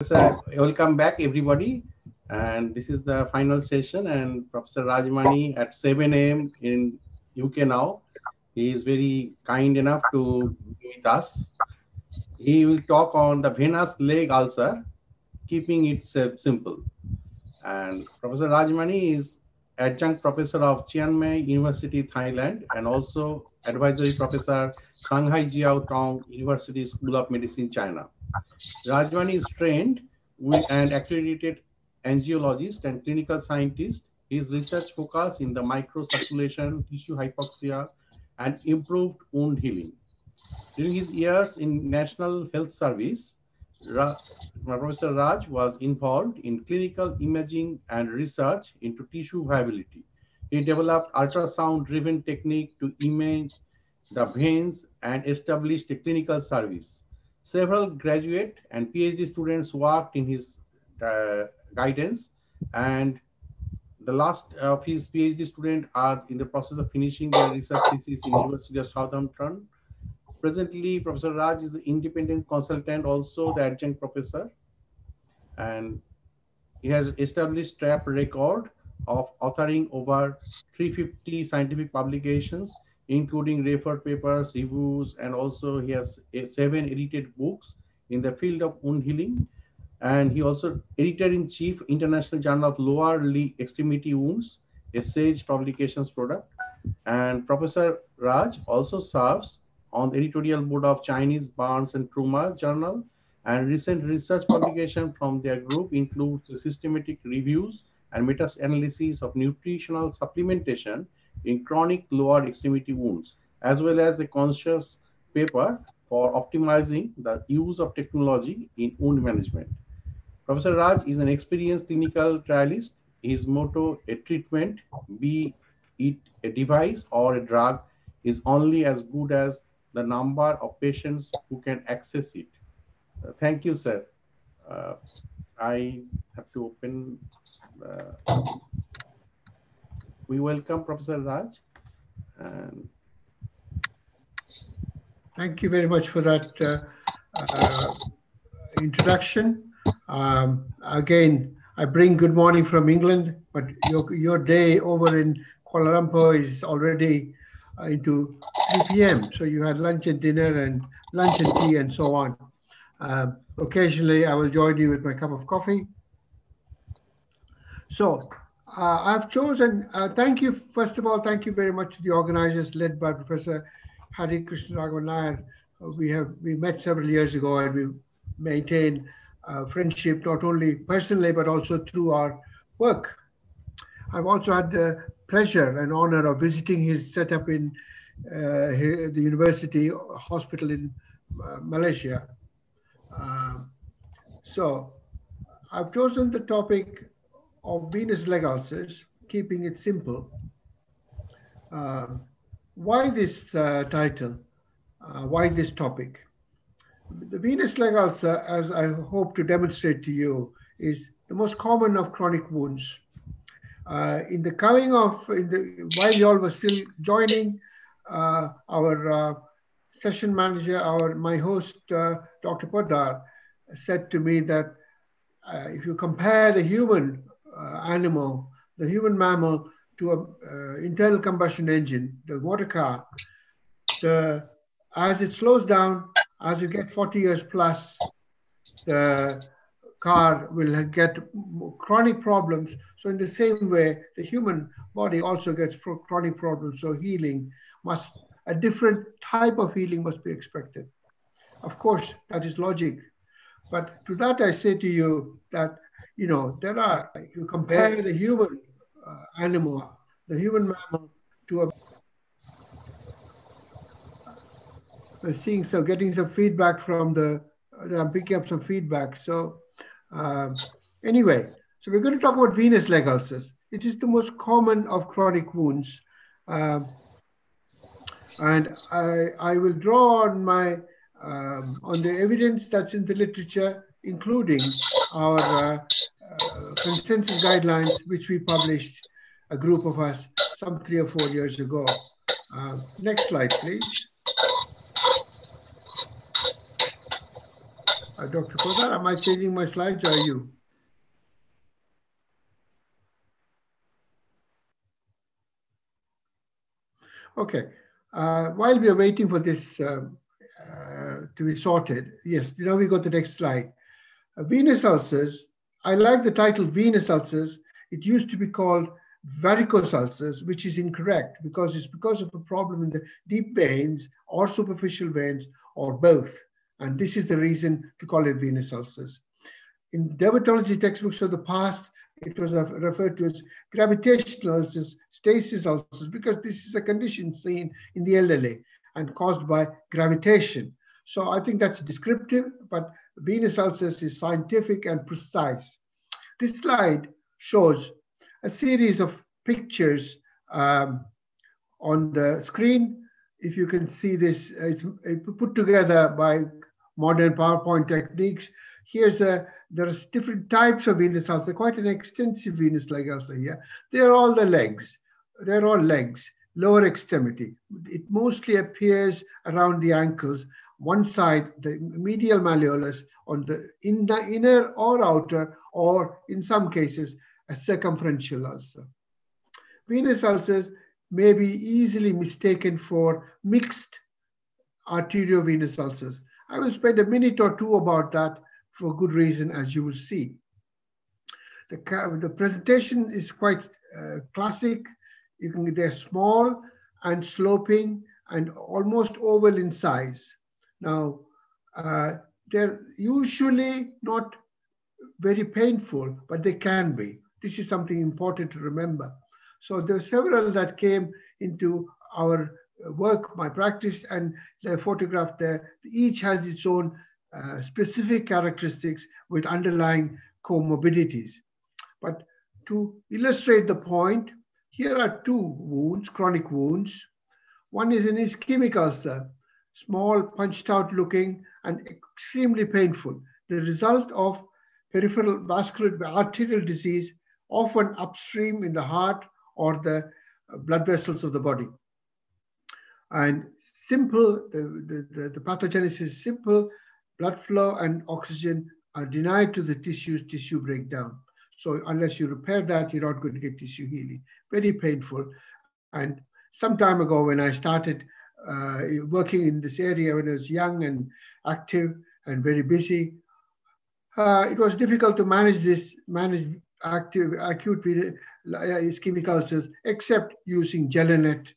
So, oh. welcome back, everybody. And this is the final session. And Professor Rajmani at 7 a.m. in UK now. He is very kind enough to be with us. He will talk on the venous leg ulcer, keeping it simple. And Professor Rajmani is adjunct professor of Chiang Mai University, Thailand, and also advisory professor Shanghai Jiao Tong University School of Medicine, China. Rajmani is trained with accredited angiologist and clinical scientist. His research focus in the microcirculation, tissue hypoxia, and improved wound healing. During his years in National Health Service, Ra uh, Professor Raj was involved in clinical imaging and research into tissue viability. He developed ultrasound-driven technique to image the veins and established a clinical service. Several graduate and PhD students worked in his uh, guidance and the last of his PhD students are in the process of finishing their research thesis in University of Southampton. Presently, Professor Raj is the independent consultant, also the adjunct professor. And he has established track record of authoring over 350 scientific publications including referred papers, reviews, and also he has seven edited books in the field of wound healing. And he also editor-in-chief, International Journal of Lower Leg Extremity Wounds, a SAGE publications product. And Professor Raj also serves on the editorial board of Chinese Burns and Trauma Journal. And recent research publication from their group includes systematic reviews and meta-analysis of nutritional supplementation in chronic lower extremity wounds, as well as a consensus paper for optimizing the use of technology in wound management. Professor Raj is an experienced clinical trialist. His motto, a treatment, be it a device or a drug, is only as good as the number of patients who can access it. Uh, thank you, sir. Uh, I have to open uh, we welcome Professor Raj. And Thank you very much for that uh, uh, introduction. Um, again, I bring good morning from England, but your, your day over in Kuala Lumpur is already uh, into 3 p.m. So you had lunch and dinner and lunch and tea and so on. Uh, occasionally, I will join you with my cup of coffee. So uh, I've chosen, uh, thank you, first of all, thank you very much to the organizers led by Professor Hari Krishna Raghavan Nair. Uh, we have, we met several years ago and we maintain uh, friendship, not only personally, but also through our work. I've also had the pleasure and honor of visiting his setup in uh, the university hospital in Malaysia. So I've chosen the topic of venous leg ulcers, keeping it simple. Uh, why this uh, title? Uh, why this topic? The venous leg ulcer, as I hope to demonstrate to you, is the most common of chronic wounds. Uh, in the coming of, in the, while you all were still joining, uh, our uh, session manager, our my host, Dr. Poddar, said to me that if you compare the human uh, animal, the human mammal, to an uh, internal combustion engine, the water car, the, as it slows down, as it gets 40 years plus, the car will get chronic problems. So in the same way, the human body also gets chronic problems. So healing must, a different type of healing must be expected. Of course, that is logic. But to that, I say to you that you know, there are, if you compare the human uh, animal, the human mammal to a seeing some getting some feedback from the uh, I'm picking up some feedback. So uh, anyway, so we're going to talk about venous leg ulcers. It is the most common of chronic wounds. Uh, and I, I will draw on my um, on the evidence that's in the literature, including our uh, uh, consensus guidelines, which we published, a group of us, some three or four years ago. Uh, next slide, please. uh, Dr. Kodar. Am I changing my slides or are you? Okay. Uh, while we are waiting for this um, uh, to be sorted, yes, now we go to the next slide. Venous ulcers, I like the title venous ulcers. It used to be called varicose ulcers, which is incorrect because it's because of a problem in the deep veins or superficial veins or both. And this is the reason to call it venous ulcers. In dermatology textbooks of the past, it was referred to as gravitational ulcers, stasis ulcers, because this is a condition seen in the elderly and caused by gravitation. So I think that's descriptive, but venous ulcers is scientific and precise. This slide shows a series of pictures um, on the screen. If you can see this, it's put together by modern PowerPoint techniques. Here's a there's different types of venous ulcer, quite an extensive venous leg ulcer here. They're all the legs. They're all legs, lower extremity. It mostly appears around the ankles. One side, the medial malleolus, on the inner or outer, or in some cases, a circumferential ulcer. Venous ulcers may be easily mistaken for mixed arteriovenous ulcers. I will spend a minute or two about that for good reason, as you will see. The, the presentation is quite uh, classic. You can, they're small and sloping and almost oval in size. Now, uh, they're usually not very painful, but they can be. This is something important to remember. So there are several that came into our work, my practice, and they're photographed there. Each has its own uh, specific characteristics with underlying comorbidities. But to illustrate the point, here are two wounds, chronic wounds. One is an ischemic ulcer, small, punched out looking, and extremely painful. The result of peripheral vascular arterial disease, often upstream in the heart or the uh, blood vessels of the body. And simple, the, the, the pathogenesis is simple, blood flow and oxygen are denied to the tissues, tissue breakdown. So unless you repair that, you're not going to get tissue healing. Very painful. And some time ago, when I started uh, working in this area when I was young and active and very busy, uh, it was difficult to manage this, manage active acute ischemic ulcers, except using Jelonet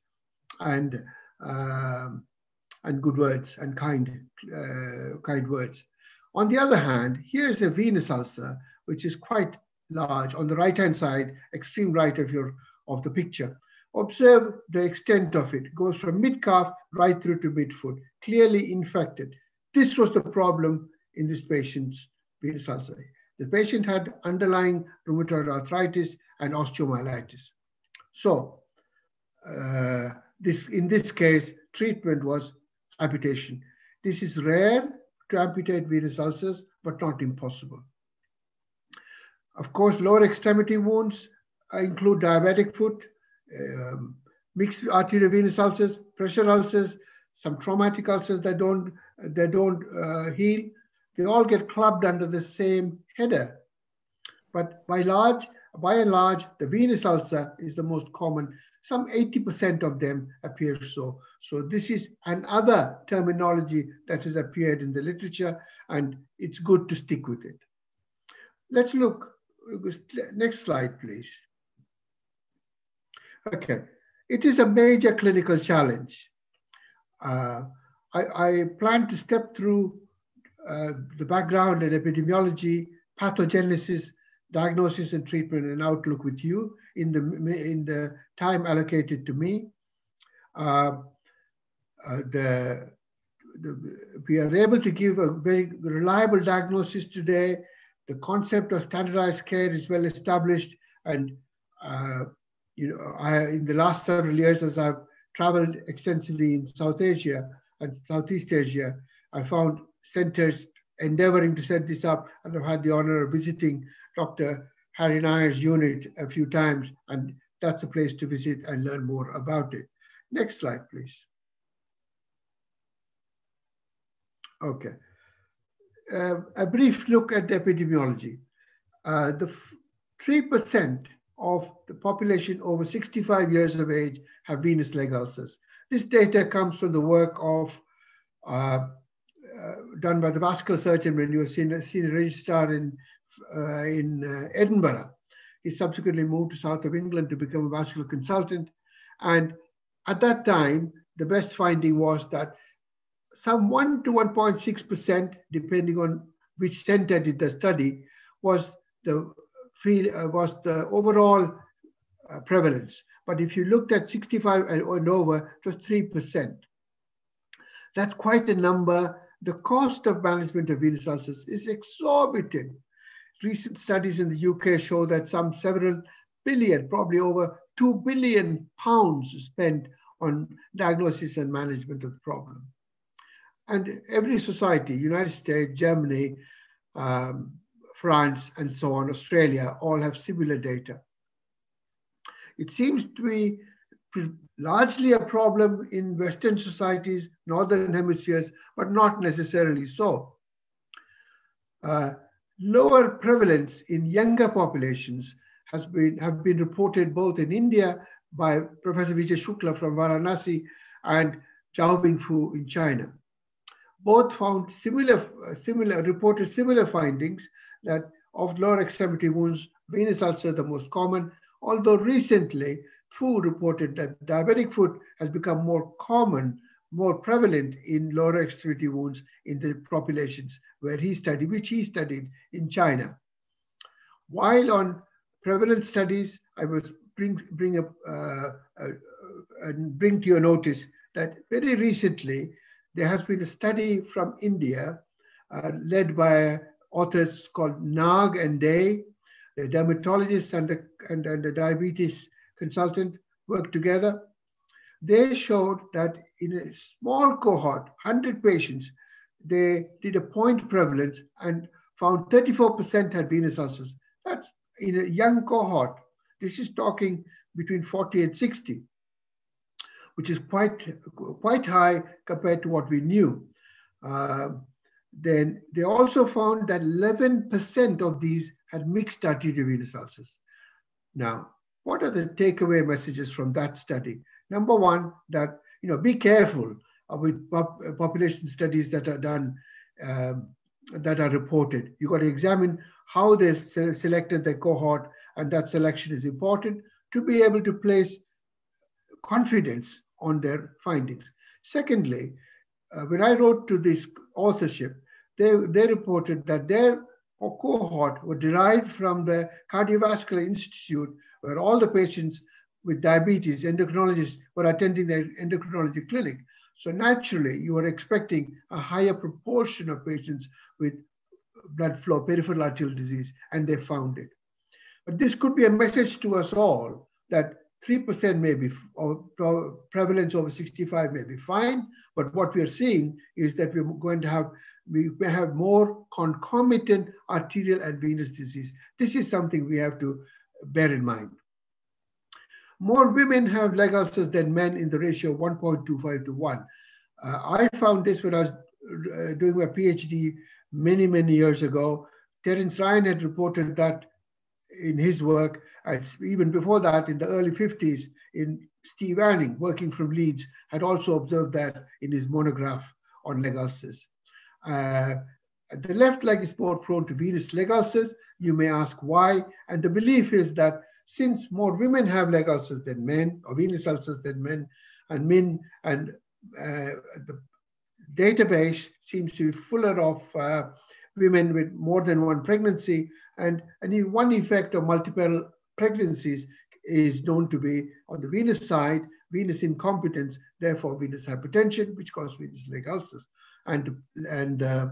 and um, and good words and kind, uh, kind words. On the other hand, here's a venous ulcer, which is quite large on the right-hand side, extreme right of your of the picture. Observe the extent of it. it goes from mid-calf right through to mid-foot, clearly infected. This was the problem in this patient's venous ulcer. The patient had underlying rheumatoid arthritis and osteomyelitis. So, uh, this in this case, treatment was amputation. This is rare to amputate venous ulcers, but not impossible. Of course, lower extremity wounds include diabetic foot, um, mixed arteriovenous ulcers, pressure ulcers, some traumatic ulcers that don't, that don't uh, heal. They all get clubbed under the same header. But by large, by and large, the venous ulcer is the most common some 80% of them appear so. So this is another terminology that has appeared in the literature and it's good to stick with it. Let's look, next slide, please. Okay, it is a major clinical challenge. Uh, I, I, plan to step through uh, the background and epidemiology, pathogenesis, diagnosis and treatment and outlook with you in the, in the time allocated to me. Uh, uh, the, the, we are able to give a very reliable diagnosis today. The concept of standardized care is well established. And uh, you know, I, in the last several years, as I've traveled extensively in South Asia and Southeast Asia, I found centers endeavoring to set this up. And I've had the honor of visiting Dr. Hari Nair's unit a few times, and that's a place to visit and learn more about it. Next slide, please. Okay. uh, a brief look at the epidemiology. Uh, the 3% of the population over 65 years of age have venous leg ulcers. This data comes from the work of uh, uh, done by the vascular surgeon when he was senior, senior registrar in, uh, in uh, Edinburgh. He subsequently moved to south of England to become a vascular consultant. And at that time, the best finding was that some 1 to 1.6%, depending on which center did the study, was the, feel, uh, was the overall uh, prevalence. But if you looked at 65 and, and over, it was 3%. That's quite a number. The cost of management of venous ulcers is exorbitant. Recent studies in the UK show that some several billion, probably over 2 billion pounds spent on diagnosis and management of the problem. And every society, United States, Germany, um, France, and so on, Australia, all have similar data. It seems to be largely a problem in Western societies, Northern hemispheres, but not necessarily so. Uh, lower prevalence in younger populations has been, have been reported both in India by Professor Vijay Shukla from Varanasi and Xiaobing Fu in China. Both found similar, similar, reported similar findings that of lower extremity wounds, venous ulcer the most common, although recently Fu reported that diabetic foot has become more common, more prevalent in lower extremity wounds in the populations where he studied, which he studied in China. While on prevalence studies, I was bring bring up uh, uh, and bring to your notice that very recently there has been a study from India uh, led by authors called Nag and Day, the dermatologist and the, and, and the diabetes consultant worked together. They showed that in a small cohort, 100 patients, they did a point prevalence and found 34% had venous ulcers. That's in a young cohort. This is talking between 40 and 60, which is quite, quite high compared to what we knew. Uh, then they also found that 11% of these had mixed arteriovenous ulcers. Now, what are the takeaway messages from that study? Number one, that you know, be careful with pop population studies that are done um, that are reported. You've got to examine how they se selected their cohort, and that selection is important to be able to place confidence on their findings. Secondly, uh, when I wrote to this authorship, they, they reported that their cohort were derived from the Cardiovascular Institute, where all the patients with diabetes, endocrinologists were attending their endocrinology clinic. So naturally, you are expecting a higher proportion of patients with blood flow, peripheral arterial disease, and they found it. But this could be a message to us all that 3% may be, or prevalence over 65 may be fine, but what we are seeing is that we're going to have, we may have more concomitant arterial and venous disease. This is something we have to bear in mind. More women have leg ulcers than men in the ratio 1.25 to 1. Uh, I found this when I was uh, doing my PhD many, many years ago. Terence Ryan had reported that in his work, and even before that, in the early 50s, in Steve Anning, working from Leeds, had also observed that in his monograph on leg ulcers. Uh, the left leg is more prone to venous leg ulcers. You may ask why. And the belief is that since more women have leg ulcers than men, or venous ulcers than men, and men and uh, the database seems to be fuller of uh, women with more than one pregnancy, and, and one effect of multiple pregnancies is known to be on the venous side, venous incompetence, therefore venous hypertension, which causes venous leg ulcers, and and uh,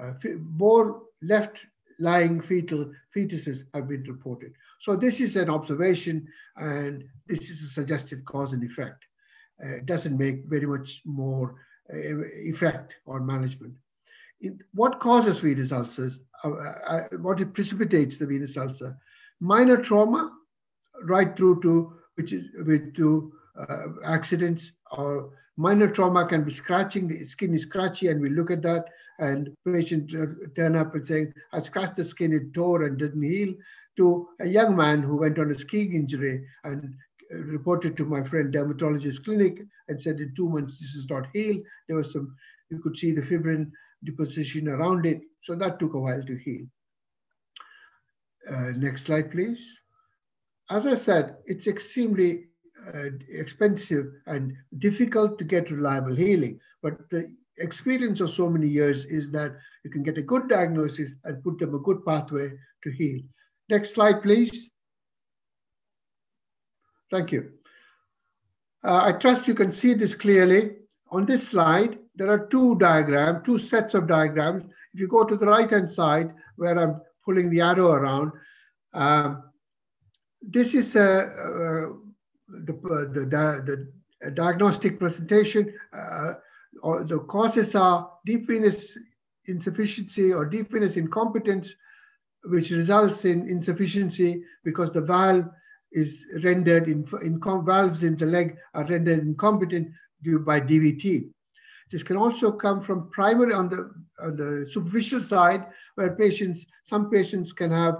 uh, more left lying fetal fetuses have been reported. So this is an observation and this is a suggested cause and effect. Uh, it doesn't make very much more uh, effect on management. What causes venous ulcers? Uh, uh, what precipitates the venous ulcer? Minor trauma, right through to which is with to uh, accidents or minor trauma can be scratching, the skin is scratchy, and we look at that, and patient uh, turn up and saying, I scratched the skin, it tore and didn't heal, to a young man who went on a skiing injury and uh, reported to my friend dermatologist clinic and said in two months this is not healed. There was some, you could see the fibrin deposition around it. So that took a while to heal. Uh, next slide, please. As I said, it's extremely uh, expensive and difficult to get reliable healing. But the experience of so many years is that you can get a good diagnosis and put them a good pathway to heal. Next slide, please. Thank you. Uh, I trust you can see this clearly. On this slide, there are two diagrams, two sets of diagrams. If you go to the right-hand side, where I'm pulling the arrow around, um, this is a, a the, uh, the, the diagnostic presentation, uh, or the causes are deep venous insufficiency or deep venous incompetence, which results in insufficiency because the valve is rendered in, in valves in the leg are rendered incompetent due by DVT. This can also come from primary on the, on the superficial side, where patients, some patients can have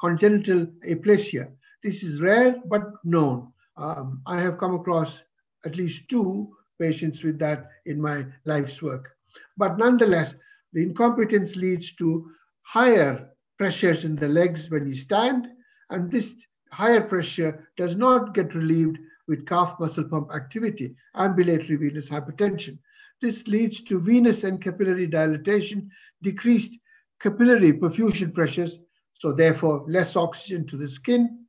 congenital aplasia. This is rare but known. Um, I have come across at least two patients with that in my life's work. But nonetheless, the incompetence leads to higher pressures in the legs when you stand, and this higher pressure does not get relieved with calf muscle pump activity, ambulatory venous hypertension. This leads to venous and capillary dilatation, decreased capillary perfusion pressures, so therefore less oxygen to the skin,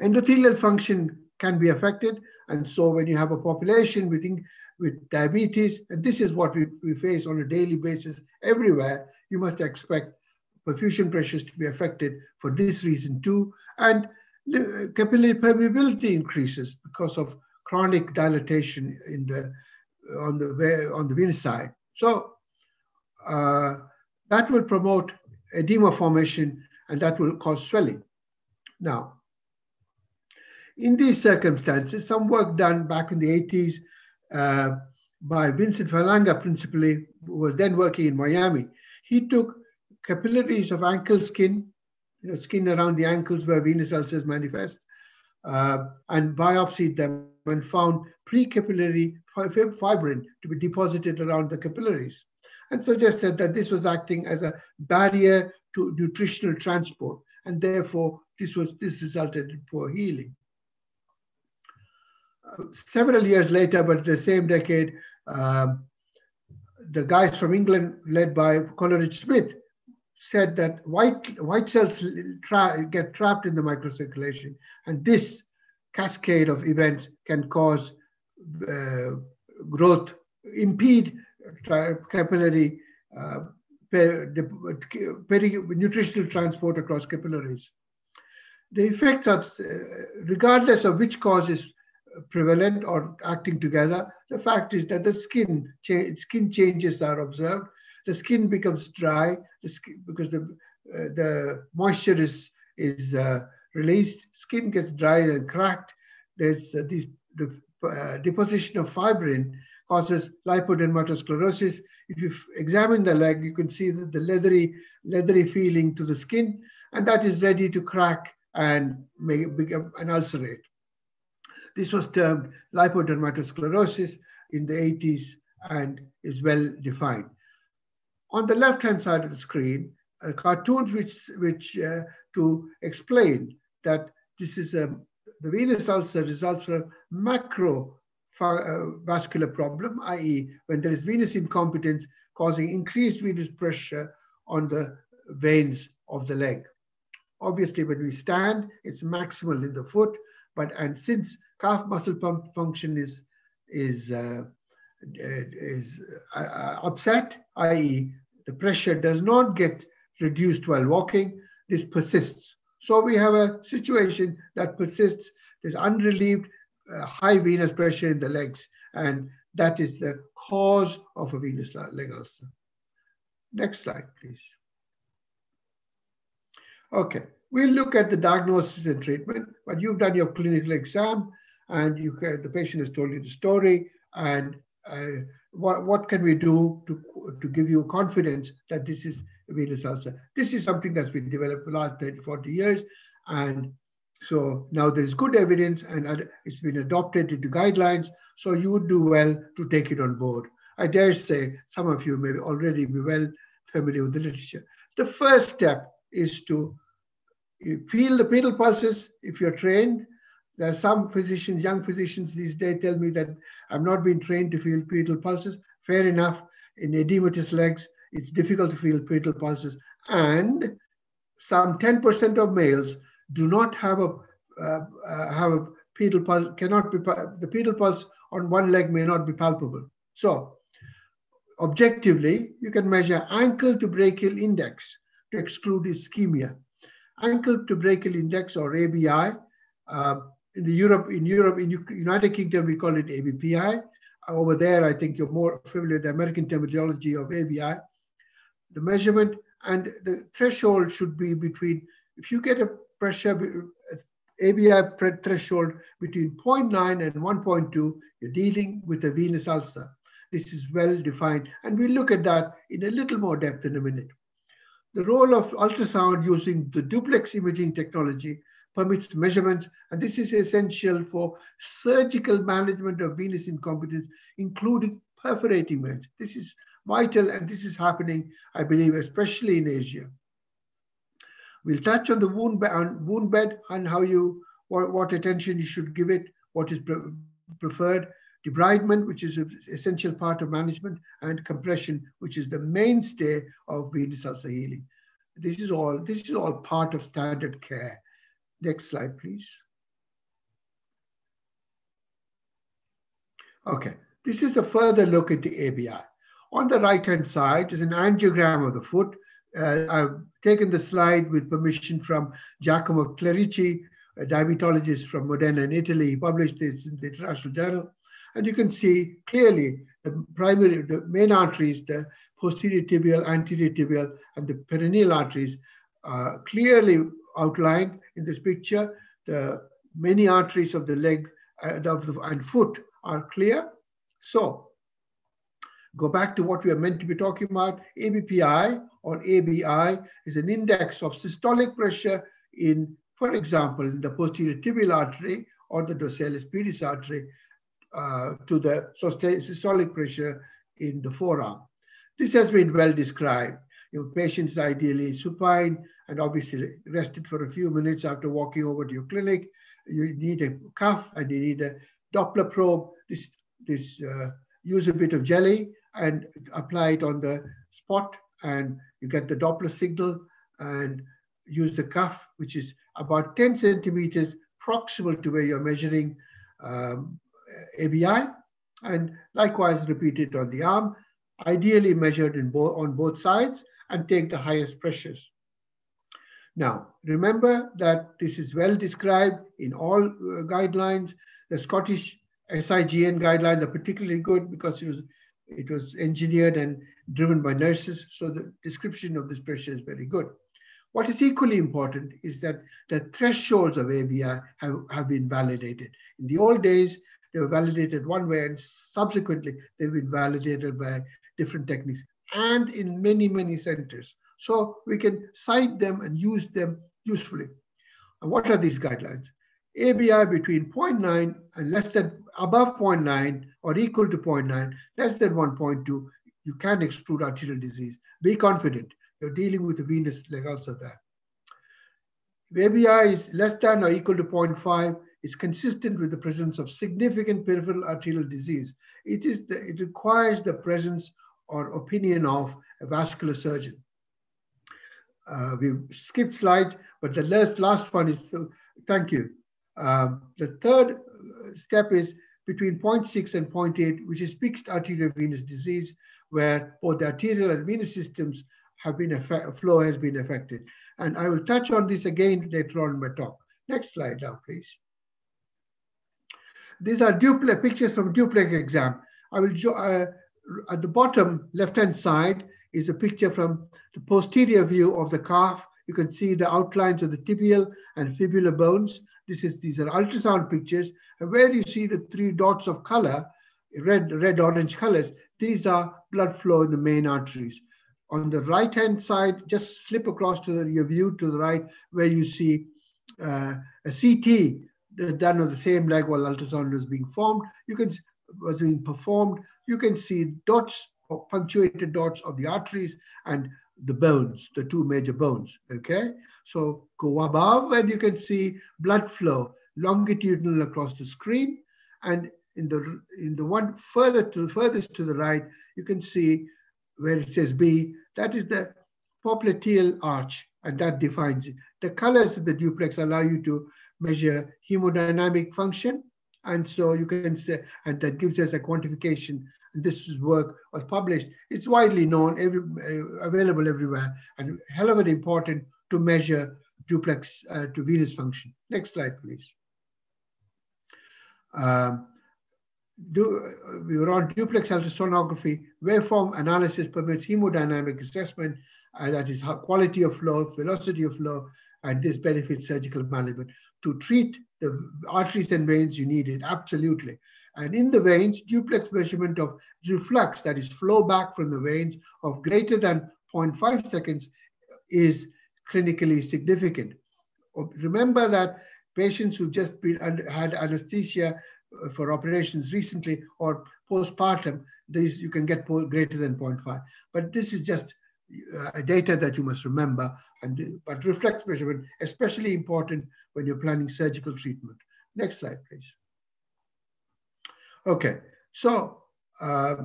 Endothelial function can be affected. And so when you have a population with, with diabetes, and this is what we, we face on a daily basis everywhere, you must expect perfusion pressures to be affected for this reason too. And uh, capillary permeability increases because of chronic dilatation in the on the on the venous side. So uh, that will promote edema formation and that will cause swelling. Now, in these circumstances, some work done back in the 80s uh, by Vincent Falanga, principally, who was then working in Miami. He took capillaries of ankle skin, you know, skin around the ankles where venous ulcers manifest, uh, and biopsied them and found pre-capillary fibrin to be deposited around the capillaries and suggested that this was acting as a barrier to nutritional transport and therefore this was this resulted in poor healing. Several years later, but the same decade, um, the guys from England, led by Coleridge Smith, said that white white cells tra get trapped in the microcirculation, and this cascade of events can cause uh, growth, impede capillary uh, nutritional transport across capillaries. The effects of, uh, regardless of which cause is prevalent or acting together. The fact is that the skin cha skin changes are observed. The skin becomes dry the skin, because the uh, the moisture is is uh, released. Skin gets dry and cracked. There's uh, the uh, deposition of fibrin causes lipodermatosclerosis. If you examine the leg, you can see that the leathery leathery feeling to the skin, and that is ready to crack and make, become an ulcerate. This was termed lipodermatosclerosis in the 80s and is well defined. On the left-hand side of the screen, uh, cartoons which, which uh, to explain that this is a, the venous ulcer results from macro uh, vascular problem, i.e. when there is venous incompetence causing increased venous pressure on the veins of the leg. Obviously, when we stand, it's maximal in the foot, but and since calf muscle pump function is is uh, is uh, upset, i.e., the pressure does not get reduced while walking. This persists. So we have a situation that persists. There's unrelieved uh, high venous pressure in the legs, and that is the cause of a venous leg ulcer. Next slide, please. Okay, we'll look at the diagnosis and treatment, but you've done your clinical exam and you can, the patient has told you the story and uh, what, what can we do to, to give you confidence that this is venous ulcer? This is something that's been developed for the last 30, 40 years. And so now there's good evidence and it's been adopted into guidelines. So you would do well to take it on board. I dare say some of you may already be well familiar with the literature. The first step is to eh, feel the pedal pulses if you're trained there are some physicians, young physicians these days tell me that I've not been trained to feel pedal pulses. Fair enough. In edematous legs, it's difficult to feel pedal pulses. And some 10% of males do not have a uh, uh, have a pedal pulse, cannot be, the pedal pulse on one leg may not be palpable. So objectively, you can measure ankle to brachial index to exclude ischemia. Ankle to brachial index or ABI uh, in the Europe, in Europe, in United Kingdom, we call it ABPI. Over there, I think you're more familiar with the American terminology of ABI. The measurement and the threshold should be between, if you get a pressure, ABI threshold between 0.9 and 1.2, you're dealing with a venous ulcer. This is well defined, and we'll look at that in a little more depth in a minute. The role of ultrasound using the duplex imaging technology permits measurements, and this is essential for surgical management of venous incompetence, including perforating veins. This is vital, and this is happening, I believe, especially in Asia. We'll touch on the wound, be on wound bed and how you, what, what, attention you should give it, what is pre preferred, debridement, which is an essential part of management, and compression, which is the mainstay of venous ulcer healing. This is all, this is all part of standard care. Next slide, please. Okay, this is a further look into ABI. On the right-hand side is an angiogram of the foot. Uh, I've taken the slide with permission from Giacomo Clerici, a diabetologist from Modena in Italy. He published this in the International Journal. And you can see clearly the primary, the main arteries, the posterior tibial, anterior tibial, and the peroneal arteries uh, clearly outlined in this picture. The many arteries of the leg uh, of the, and foot are clear. So go back to what we are meant to be talking about. ABPI or ABI is an index of systolic pressure in, for example, in the posterior tibial artery or the dorsalis pedis artery uh, to the systolic pressure in the forearm. This has been well described. Your patients ideally supine and obviously rested for a few minutes after walking over to your clinic. You need a cuff and you need a Doppler probe. This, this uh, use a bit of jelly and apply it on the spot and you get the Doppler signal and use the cuff, which is about 10 centimeters proximal to where you're measuring um, ABI. And likewise, repeat it on the arm, ideally measured in bo on both sides and take the highest pressures. Now, remember that this is well described in all uh, guidelines. The Scottish SIGN guidelines are particularly good because it was, it was engineered and driven by nurses. So the description of this pressure is very good. What is equally important is that the thresholds of ABI have, have been validated. In the old days, they were validated one way and subsequently they've been validated by different techniques and in many, many centers. So we can cite them and use them usefully. And what are these guidelines? ABI between 0.9 and less than above 0.9 or equal to 0.9, less than 1.2, you can exclude arterial disease. Be confident. You're dealing with a venous leg ulcer there. If ABI is less than or equal to 0.5, it's consistent with the presence of significant peripheral arterial disease. It, is the, it requires the presence or opinion of a vascular surgeon. Uh, we skipped slides, but the last, last one is, so, thank you. Um, the third step is between 0.6 and 0.8, which is mixed arteriovenous disease, where both the arterial and venous systems have been, flow has been affected. And I will touch on this again later on in my talk. Next slide now, please. These are duplex pictures from duplex exam. I will uh, at the bottom left-hand side is a picture from the posterior view of the calf You can see the outlines of the tibial and fibular bones. This is these are ultrasound pictures, where you see the three dots of color, red, red, orange colors, these are blood flow in the main arteries. On the right hand side, just slip across to the, your view to the right, where you see uh, a CT done on the same leg while ultrasound was being formed. You can was being performed. You can see dots or punctuated dots of the arteries and the bones, the two major bones. Okay, so go above and you can see blood flow longitudinal across the screen, and in the in the one further to the furthest to the right, you can see where it says B. That is the popliteal arch, and that defines it. The colors of the duplex allow you to measure hemodynamic function, and so you can say, and that gives us a quantification this work was published. It's widely known, every, uh, available everywhere, and hell of an important to measure duplex uh, to venous function. Next slide, please. Um, do, we were on duplex ultrasonography. Waveform analysis permits hemodynamic assessment, uh, that is quality of flow, velocity of flow, and this benefits surgical management. To treat the arteries and veins, you need it, absolutely. And in the veins, duplex measurement of reflux, that is flow back from the veins of greater than 0.5 seconds is clinically significant. Remember that patients who just been had anesthesia uh, for operations recently or postpartum, these you can get greater than 0.5. But this is just uh, data that you must remember. And but reflux measurement, especially important when you're planning surgical treatment. Next slide, please. Okay, so uh,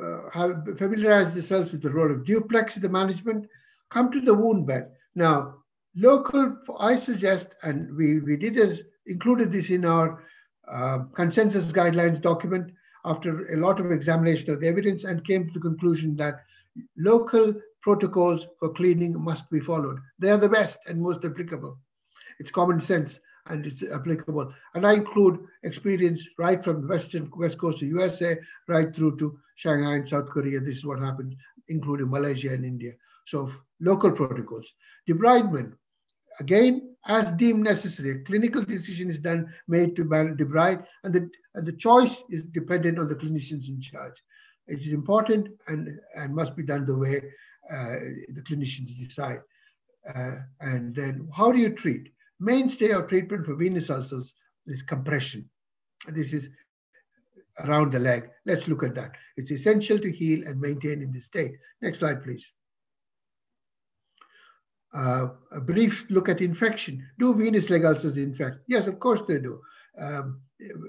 uh, have familiarized yourselves with the role of duplex in the management. Come to the wound bed. Now, local, I suggest, and we, we did as, included this in our uh, consensus guidelines document after a lot of examination of the evidence and came to the conclusion that local protocols for cleaning must be followed. They are the best and most applicable. It's common sense and it's applicable. And I include experience right from western west coast of USA right through to Shanghai and South Korea. This is what happened, including Malaysia and India. So local protocols. Debridement, again, as deemed necessary, clinical decision is done made to debride, and the, and the choice is dependent on the clinicians in charge. It is important and, and must be done the way uh, the clinicians decide. Uh, and then how do you treat? mainstay of treatment for venous ulcers is compression. This is around the leg. Let's look at that. It's essential to heal and maintain in this state. Next slide, please. Uh, a brief look at infection. Do venous leg ulcers infect? Yes, of course they do. Um,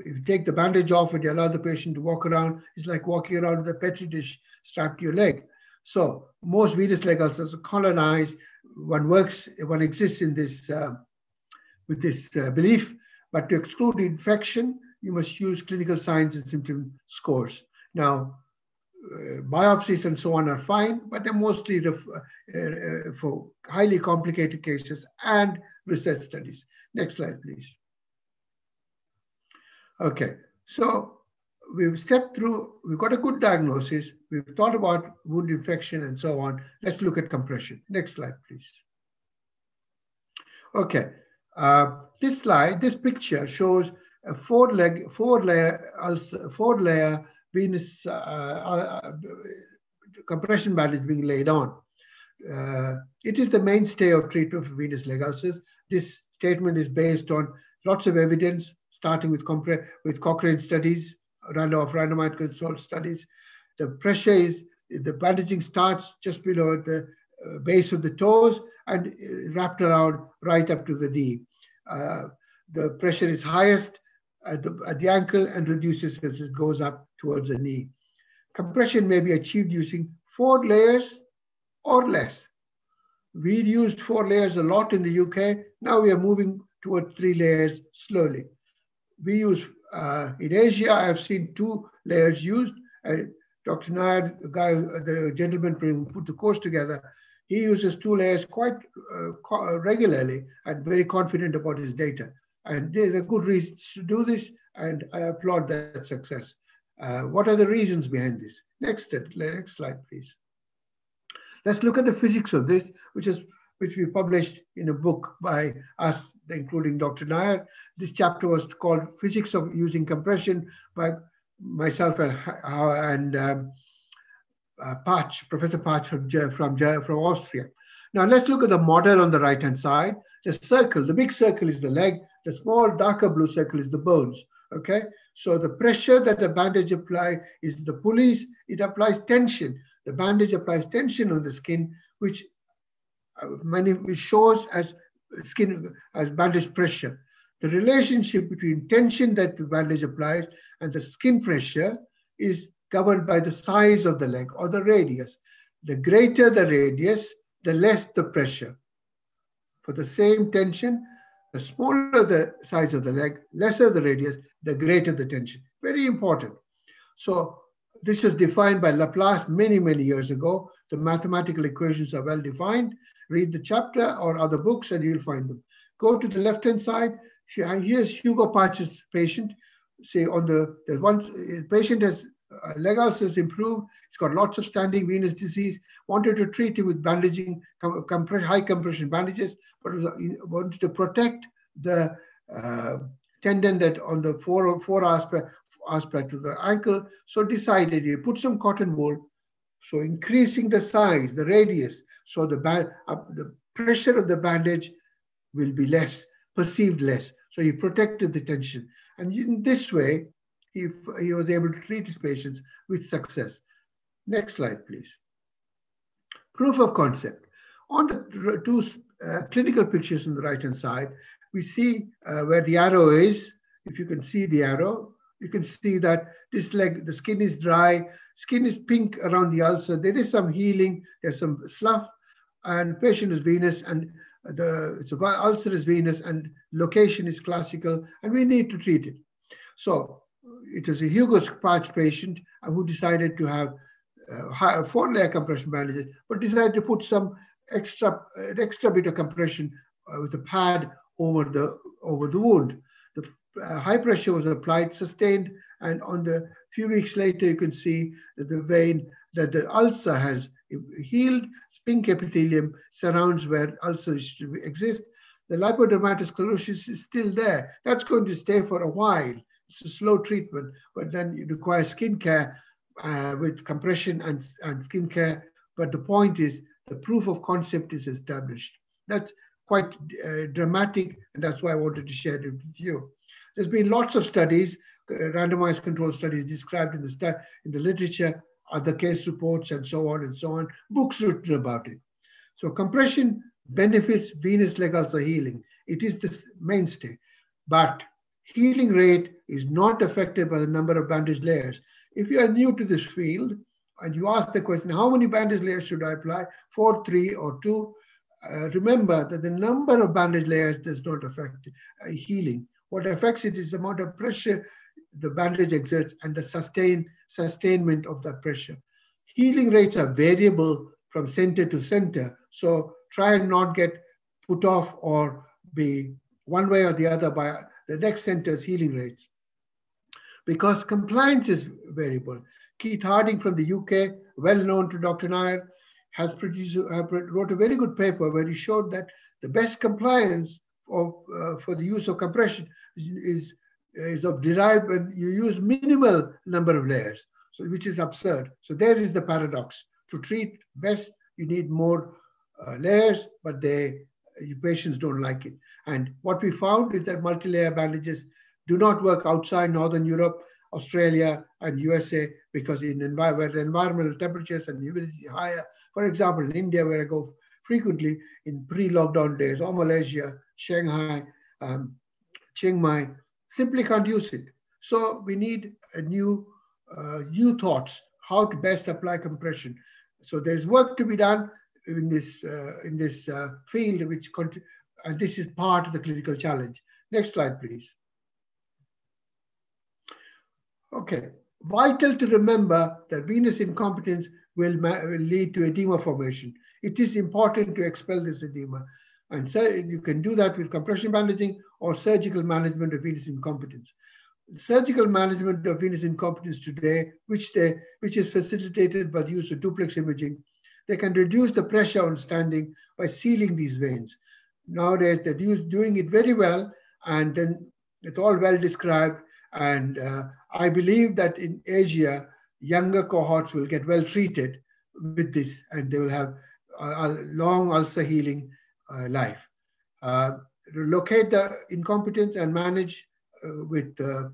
if you take the bandage off and you allow the patient to walk around, it's like walking around with a petri dish strapped to your leg. So most venous leg ulcers are colonized. One works, one exists in this uh, with this uh, belief. But to exclude infection, you must use clinical signs and symptom scores. Now, uh, biopsies and so on are fine, but they're mostly uh, uh, for highly complicated cases and research studies. Next slide, please. Okay, so we've stepped through, we've got a good diagnosis, we've thought about wound infection and so on. Let's look at compression. Next slide, please. Okay, uh, this slide, this picture shows a four leg, four layer, four layer venous uh, uh, compression bandage being laid on. Uh, it is the mainstay of treatment for venous leg ulcers. This statement is based on lots of evidence, starting with, with Cochrane studies, of randomized controlled studies. The pressure is, the bandaging starts just below the uh, base of the toes and uh, wrapped around right up to the knee. Uh, the pressure is highest at the, at the ankle and reduces as it goes up towards the knee. Compression may be achieved using four layers or less. We used four layers a lot in the UK. Now we are moving toward three layers slowly. We use, uh, in Asia, I have seen two layers used. Uh, Dr. Nair, the guy, the gentleman who put the course together, he uses two layers quite uh, uh, regularly and very confident about his data. And there's a good reason to do this, and I applaud that success. Uh, what are the reasons behind this? Next, next slide, please. Let's look at the physics of this, which is which we published in a book by us, including Dr. Nair. This chapter was called Physics of Using Compression by myself and, and um, uh, Partsch, Professor Partsch from, from, from Austria. Now let's look at the model on the right-hand side. The circle, the big circle is the leg. The small darker blue circle is the bones, okay? So the pressure that the bandage apply is the pulleys. It applies tension. The bandage applies tension on the skin, which Uh, many shows as skin as bandage pressure. The relationship between tension that the bandage applies and the skin pressure is governed by the size of the leg or the radius. The greater the radius, the less the pressure. For the same tension, the smaller the size of the leg, lesser the radius, the greater the tension. Very important. So this was defined by Laplace many, many years ago. The mathematical equations are well defined. Read the chapter or other books and you'll find them. Go to the left-hand side. Here's Hugo Partsch's patient. Say on the, the one patient has uh, leg ulcers improved. He's got lots of standing venous disease. Wanted to treat him with bandaging, com compress, high compression bandages, but wanted to protect the uh, tendon that on the four, four aspect, aspect of the ankle. So decided he put some cotton wool, so increasing the size, the radius, so the, uh, the pressure of the bandage will be less, perceived less. So he protected the tension. And in this way, he, he was able to treat his patients with success. Next slide, please. Proof of concept. On the two uh, clinical pictures on the right-hand side, we see uh, where the arrow is. If you can see the arrow, you can see that this leg, the skin is dry, skin is pink around the ulcer. There is some healing, there's some slough, and patient is venous, and the it's ulcer is venous, and location is classical, and we need to treat it. So it was a Hugo Partsch patient who decided to have uh, four layer compression bandages, but decided to put some extra, uh, extra bit of compression uh, with a pad over the over the wound. The uh, high pressure was applied, sustained, and on the few weeks later, you can see that the vein that the ulcer has healed. Pink epithelium surrounds where ulcers exist. The lipodermatosclerosis is still there. That's going to stay for a while. It's a slow treatment, but then it requires skin care uh, with compression and, and skin care. But the point is, the proof of concept is established. That's quite uh, dramatic, and that's why I wanted to share it with you. There's been lots of studies, randomized control studies described in the, in the literature, other case reports, and so on and so on, books written about it. So compression benefits venous leg ulcer healing. It is the mainstay, but healing rate is not affected by the number of bandage layers. If you are new to this field and you ask the question, how many bandage layers should I apply? Four, three, or two? Uh, remember that the number of bandage layers does not affect uh, healing. What affects it is the amount of pressure the bandage exerts and the sustain, sustainment of that pressure. Healing rates are variable from center to center. So try and not get put off or be one way or the other by the next center's healing rates. Because compliance is variable. Keith Harding from the UK, well known to Dr. Nair, has produced, uh, wrote a very good paper where he showed that the best compliance of, uh, for the use of compression is, is, of derived when you use minimal number of layers, so which is absurd. So there is the paradox. To treat best, you need more uh, layers, but they patients don't like it. And what we found is that multi-layer bandages do not work outside Northern Europe, Australia, and USA because in envi- where the environmental temperatures and humidity are higher. For example, in India, where I go frequently in pre-lockdown days, or Malaysia, Shanghai, um, Chiang Mai, simply can't use it. So we need a new, uh, new thoughts how to best apply compression. So there's work to be done in this uh, in this uh, field, which and this is part of the clinical challenge. Next slide, please. Okay, vital to remember that venous incompetence will, will lead to edema formation. It is important to expel this edema. And so you can do that with compression bandaging or surgical management of venous incompetence. Surgical management of venous incompetence today, which, they, which is facilitated by the use of duplex imaging, they can reduce the pressure on standing by sealing these veins. Nowadays, they're doing it very well, and then it's all well described. And uh, I believe that in Asia, younger cohorts will get well treated with this, and they will have a, long ulcer healing uh, life. Uh, locate the incompetence and manage uh, with uh,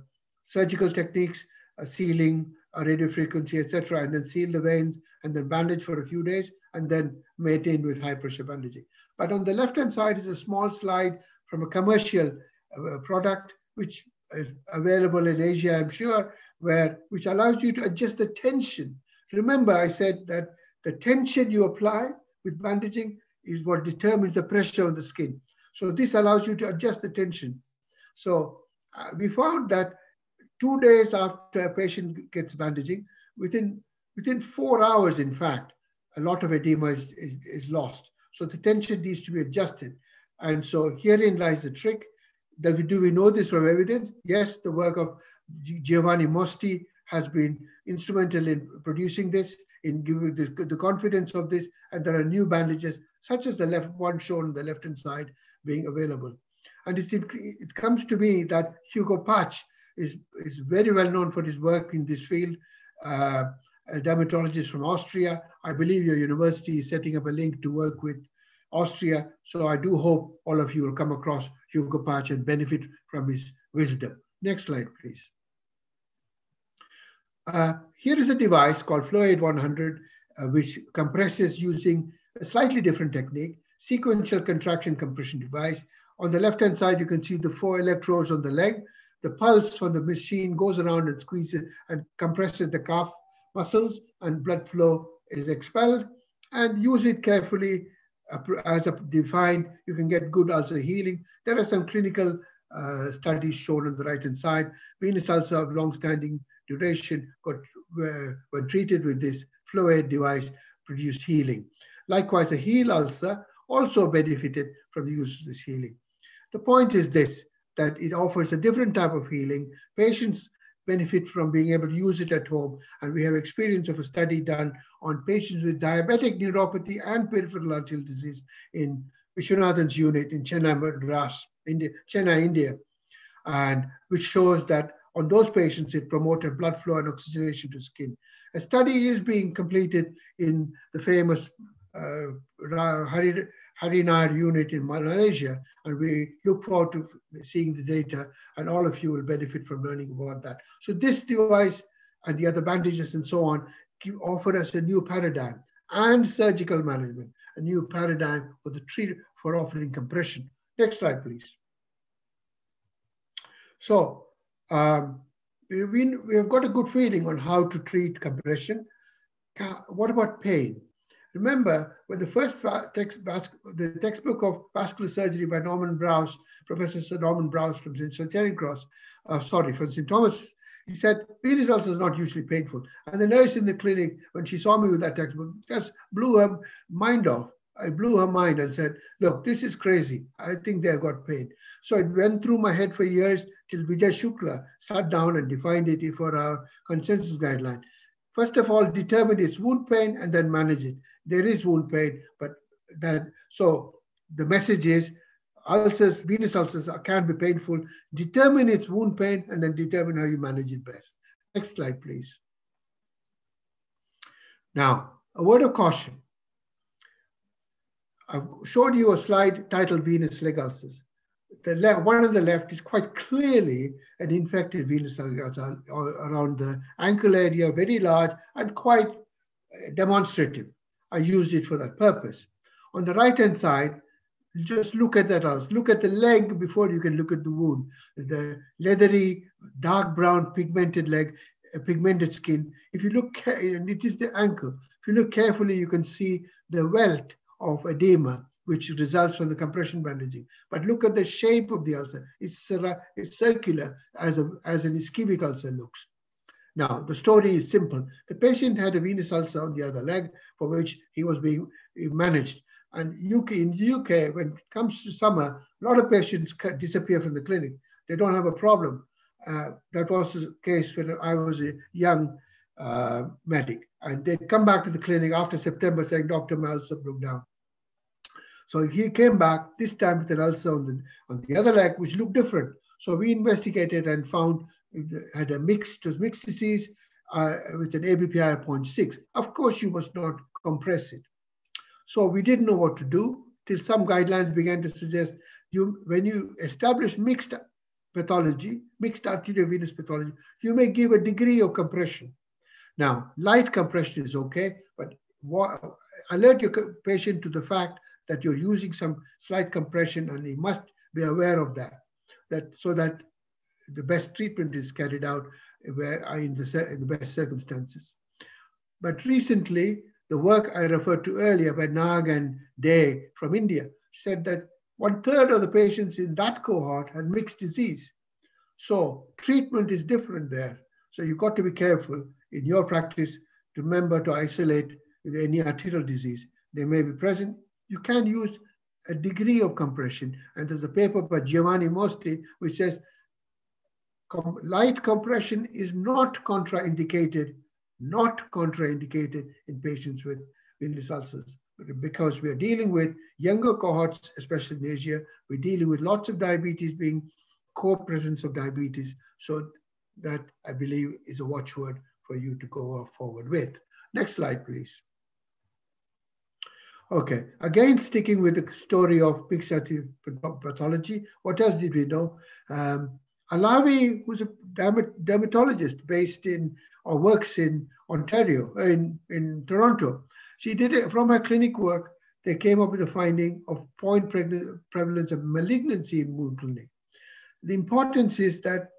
surgical techniques, sealing, radio frequency, etc., and then seal the veins and then bandage for a few days and then maintain with high pressure bandaging. But on the left-hand side is a small slide from a commercial uh, product, which is available in Asia, I'm sure, where which allows you to adjust the tension. Remember, I said that the tension you apply with bandaging is what determines the pressure on the skin. So this allows you to adjust the tension. So uh, we found that two days after a patient gets bandaging, within, within four hours, in fact, a lot of edema is, is, is lost. So the tension needs to be adjusted. And so herein lies the trick. Do we, do we know this from evidence? Yes, the work of Giovanni Mosti has been instrumental in producing this, in giving the, the confidence of this. And there are new bandages, such as the left one shown on the left-hand side, being available. And it comes to me that Hugo Partsch is, is very well known for his work in this field. Uh, a dermatologist from Austria. I believe your university is setting up a link to work with Austria. So I do hope all of you will come across Hugo Partsch and benefit from his wisdom. Next slide, please. Uh, here is a device called FlowAid 100, uh, which compresses using a slightly different technique, sequential contraction compression device. On the left-hand side, you can see the four electrodes on the leg. The pulse from the machine goes around and squeezes and compresses the calf muscles and blood flow is expelled. And use it carefully as a defined, you can get good ulcer healing. There are some clinical uh, studies shown on the right-hand side. Venous ulcer of long-standing duration got, uh, when treated with this FlowAid device produced healing. Likewise, a heel ulcer also benefited from the use of this healing. The point is this, that it offers a different type of healing. Patients benefit from being able to use it at home. And we have experience of a study done on patients with diabetic neuropathy and peripheral arterial disease in Viswanathan's unit in Chennai, Madras, India, Chennai, India, and which shows that on those patients, it promoted blood flow and oxygenation to skin. A study is being completed in the famous Hari, Harinayar unit in Malaysia, and we look forward to seeing the data, and all of you will benefit from learning about that. So this device and the other bandages and so on offer us a new paradigm and surgical management, a new paradigm for the treat for offering compression. Next slide, please. So um, we, we have got a good feeling on how to treat compression. What about pain? Remember, when the first text, the textbook of vascular surgery by Norman Browse, Professor Sir Norman Browse from St. Charing Cross, uh, sorry, from St. Thomas, he said, venous ulcer is not usually painful. And the nurse in the clinic, when she saw me with that textbook, just blew her mind off. I blew her mind and said, look, this is crazy. I think they've got pain. So it went through my head for years till Vijay Shukla sat down and defined it for our consensus guideline. First of all, determine its wound pain and then manage it. There is wound pain, but that, so the message is ulcers, venous ulcers can be painful. Determine its wound pain and then determine how you manage it best. Next slide, please. Now, a word of caution. I've showed you a slide titled venous leg ulcers. The left, one on the left is quite clearly an infected venous ulcer around the ankle area, very large and quite uh, demonstrative. I used it for that purpose. On the right-hand side, just look at that ulcer. Look at the leg before you can look at the wound. The leathery, dark brown, pigmented leg, uh, pigmented skin. If you look, and it is the ankle. If you look carefully, you can see the welt of edema, which results from the compression bandaging. But look at the shape of the ulcer. It's, it's circular as, a, as an ischemic ulcer looks. Now, the story is simple. The patient had a venous ulcer on the other leg for which he was being managed. And UK, in the UK, when it comes to summer, a lot of patients disappear from the clinic. They don't have a problem. Uh, that was the case when I was a young uh, medic. And they'd come back to the clinic after September saying, Dr. Malsa broke down. So he came back this time with an ulcer on the, on the other leg, which looked different. So we investigated and found had a mixed, mixed disease uh, with an ABPI of 0.6. Of course, you must not compress it. So we didn't know what to do till some guidelines began to suggest you when you establish mixed pathology, mixed arteriovenous pathology, you may give a degree of compression. Now, light compression is okay, but what, alert your patient to the fact that you're using some slight compression and you must be aware of that, that so that the best treatment is carried out where uh, in the, in the best circumstances. But recently, the work I referred to earlier by Nag and Day from India said that one third of the patients in that cohort had mixed disease. So treatment is different there. So you've got to be careful in your practice remember to isolate any arterial disease. They may be present. You can use a degree of compression. And there's a paper by Giovanni Mosti which says com light compression is not contraindicated, not contraindicated in patients with venous ulcers. Because we are dealing with younger cohorts, especially in Asia, we're dealing with lots of diabetes being co-presence of diabetes. So that I believe is a watchword for you to go forward with. Next slide, please. Okay, again, sticking with the story of mixed pathology, what else did we know? Um, Alavi was a dermatologist based in or works in Ontario, in, in Toronto. She did it from her clinic work. They came up with a finding of point prevalence of malignancy in wound. The importance is that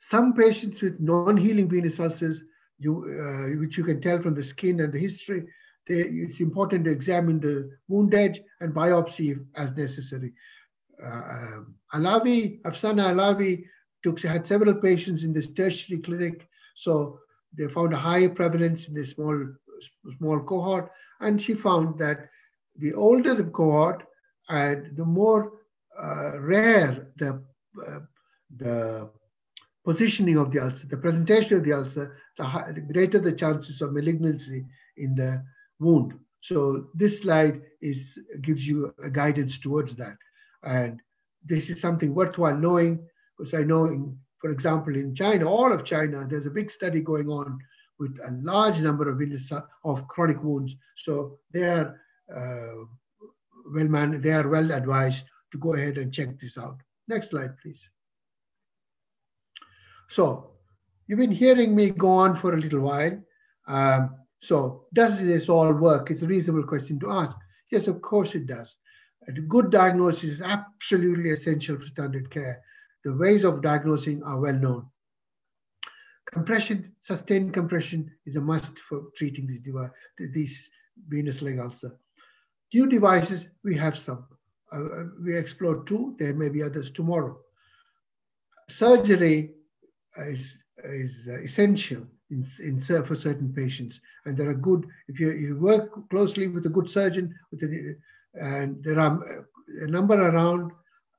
some patients with non-healing venous ulcers, you, uh, which you can tell from the skin and the history, they, it's important to examine the wound edge and biopsy as necessary uh, Alavi, Afsaneh Alavi took, had several patients in this tertiary clinic. So they found a high prevalence in this small, small cohort. And she found that the older the cohort and the more uh, rare the, uh, the positioning of the ulcer, the presentation of the ulcer, the, high, the greater the chances of malignancy in the wound. So this slide is gives you a guidance towards that. And this is something worthwhile knowing because I know, in, for example, in China, all of China, there's a big study going on with a large number of of chronic wounds. So they are uh, well man, they are well advised to go ahead and check this out. Next slide, please. So you've been hearing me go on for a little while. Um, so does this all work? It's a reasonable question to ask. Yes, of course it does. A good diagnosis is absolutely essential for standard care. The ways of diagnosing are well known. Compression, sustained compression is a must for treating these, these venous leg ulcer. New devices, we have some. Uh, uh, we explored two, there may be others tomorrow. Surgery is, is essential in, in, for certain patients. And there are good, if you, you work closely with a good surgeon, with and there are a number around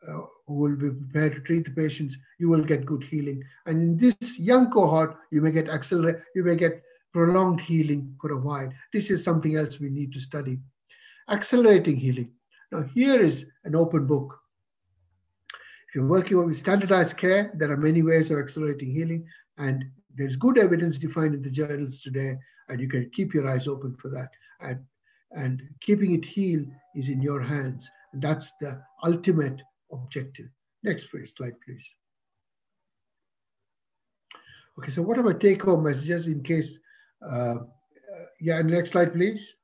uh, who will be prepared to treat the patients, you will get good healing. And in this young cohort, you may get accelerate, you may get prolonged healing for a while. This is something else we need to study. Accelerating healing. Now here is an open book. If you're working with standardized care, there are many ways of accelerating healing, and there's good evidence defined in the journals today, and you can keep your eyes open for that. And and keeping it healed is in your hands. And that's the ultimate objective. Next slide, please. Okay, so what are my take-home messages in case, uh, yeah, next slide, please.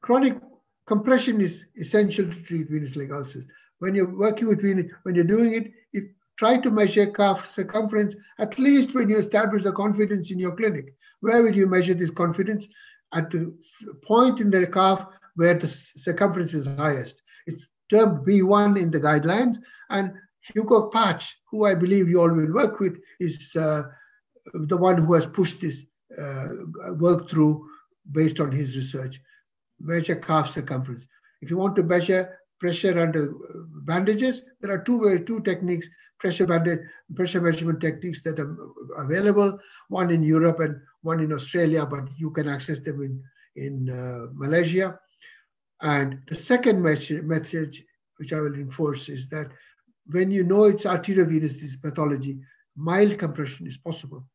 Chronic compression is essential to treat venous leg ulcers. When you're working with venous, when you're doing it, you try to measure calf circumference, at least when you establish the confidence in your clinic. Where will you measure this confidence? at the point in the calf where the circumference is highest. It's termed B1 in the guidelines. And Hugo Partsch, who I believe you all will work with, is uh, the one who has pushed this uh, work through based on his research. Measure calf circumference. If you want to measure pressure under bandages. There are two two techniques, pressure bandage, pressure measurement techniques that are available. One in Europe and one in Australia, but you can access them in in uh, Malaysia. And the second message, which I will enforce, is that when you know it's arteriovenous disease pathology, mild compression is possible.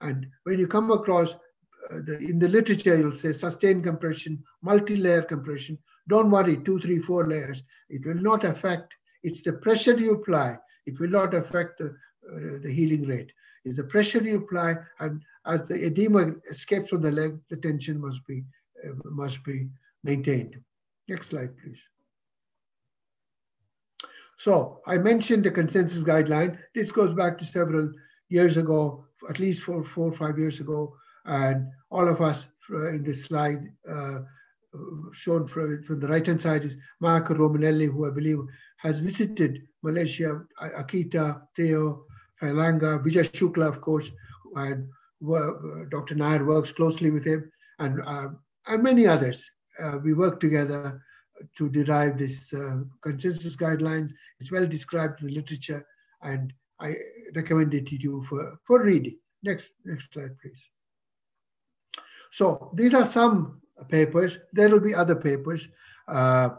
And when you come across uh, the, in the literature, you'll say sustained compression, multi-layer compression. Don't worry, two, three, four layers. It will not affect. It's the pressure you apply. It will not affect the, uh, the healing rate. It's the pressure you apply, and as the edema escapes from the leg, the tension must be uh, must be maintained. Next slide, please. So I mentioned the consensus guideline. This goes back to several years ago, at least four, four or five years ago. And all of us uh, in this slide uh, shown from, from the right-hand side is Marco Romanelli, who I believe has visited Malaysia, Akita, Theo, Phailanga, Vijay Shukla, of course, and Dr. Nair works closely with him, and, uh, and many others. Uh, we work together to derive this uh, consensus guidelines. It's well described in the literature, and I recommend it to you for, for reading. Next, next slide, please. So these are some papers. There will be other papers. Uh,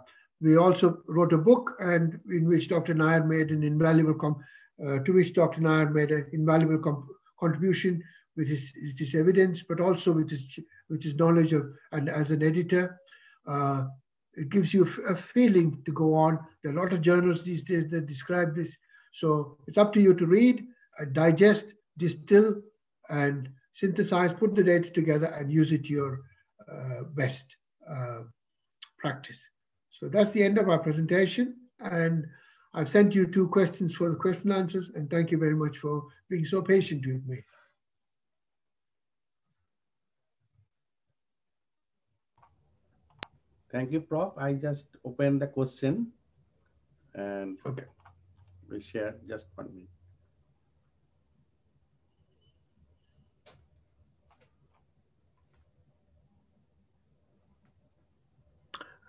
we also wrote a book and in which Dr. Nair made an invaluable, uh, to which Dr. Nair made an invaluable contribution with his, his evidence, but also with his, with his knowledge of, and as an editor. Uh, it gives you a feeling to go on. There are a lot of journals these days that describe this. So it's up to you to read, uh, digest, distill, and synthesize, put the data together and use it to your best uh, practice. So that's the end of our presentation. And I've sent you two questions for the question answers. And thank you very much for being so patient with me. Thank you, Prof. I just open the question and okay. we share just one minute.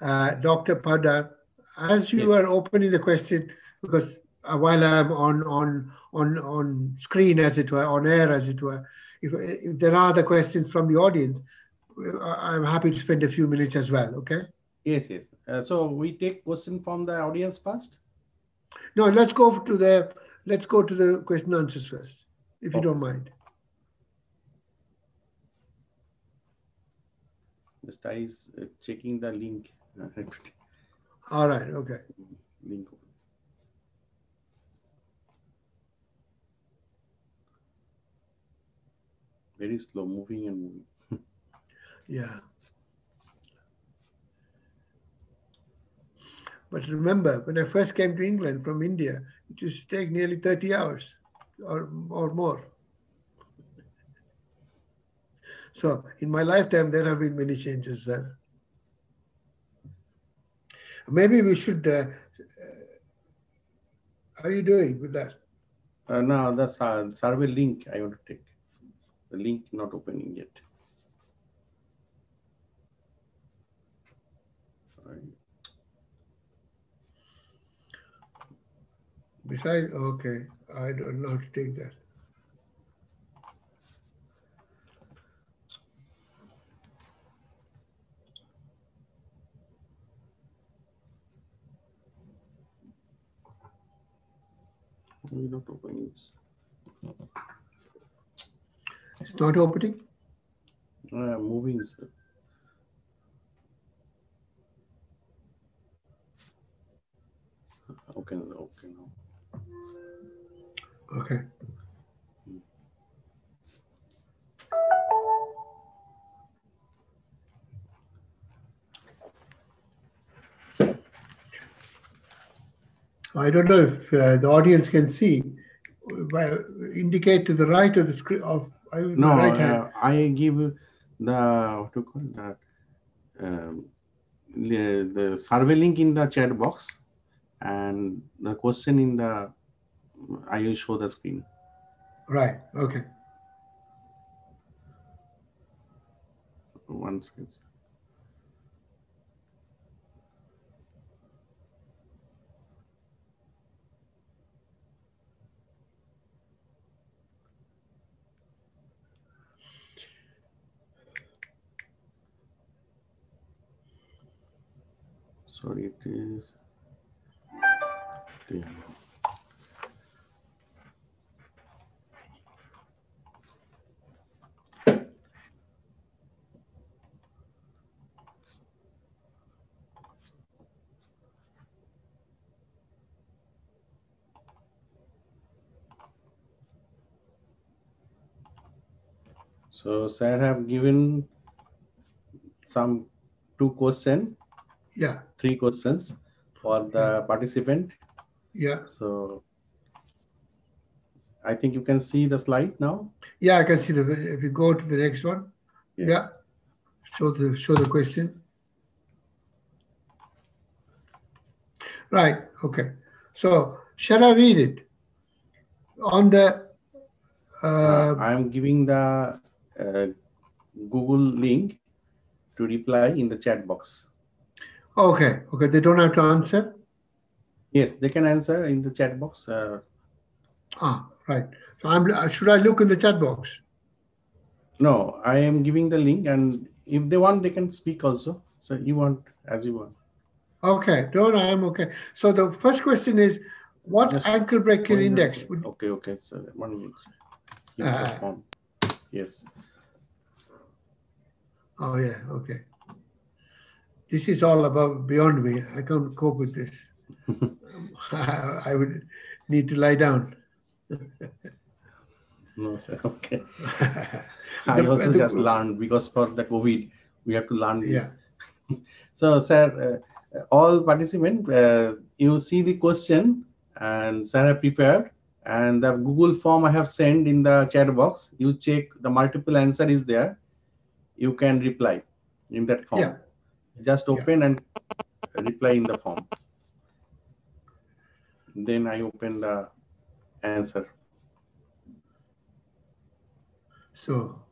Uh, Dr. Pada, as you yes. are opening the question, because uh, while I'm on on on on screen, as it were, on air, as it were, if, if there are other questions from the audience, I'm happy to spend a few minutes as well. Okay. Yes, yes. Uh, so we take question from the audience first. No, let's go to the let's go to the question answers first, if you don't mind. Just I is uh, checking the link. All right. Okay. Link. Very slow moving and moving. Yeah. But remember, when I first came to England from India, it used to take nearly 30 hours or, or more. So in my lifetime, there have been many changes there. Maybe we should, uh, how are you doing with that? Uh, no, the survey link I want to take. The link not opening yet. Besides, okay, I don't know how to take that. We're not opening It's not opening? Uh, moving, sir. Okay, okay now. Okay. I don't know if uh, the audience can see. Well, indicate to the right of the screen of uh, no. Right uh, I give the what to call that um, the, the survey link in the chat box and the question in the I will show the screen. Right. Okay. One second. Sorry, it is. There. So sir have given some two question, Yeah, three questions for the participant. yeah, So I think you can see the slide now. yeah. I can see the. If you go to the next one, Yes. yeah, show the show the question. Right. Okay. So shall I read it on the? Uh, Uh, I am giving the uh, Google link to reply in the chat box. Okay. Okay. They don't have to answer. Yes, they can answer in the chat box. Uh, Ah, right. So I'm. uh, Should I look in the chat box? no, I am giving the link, and if they want, they can speak also. So you want as you want. Okay. No, no, I'm okay. So the first question is, what ankle brachial index would Okay, okay. So one minute. Uh. Yes. Oh yeah, okay. This is all above beyond me. I can't cope with this. I would need to lie down. No, sir. Okay. I also just learned because for the COVID, we have to learn this. Yeah. so, sir, uh, all participant, uh, you see the question and sir have prepared and the Google form I have sent in the chat box. You check the multiple answer is there. You can reply in that form. Yeah. Just Yeah. open and reply in the form. Then I open the answer. So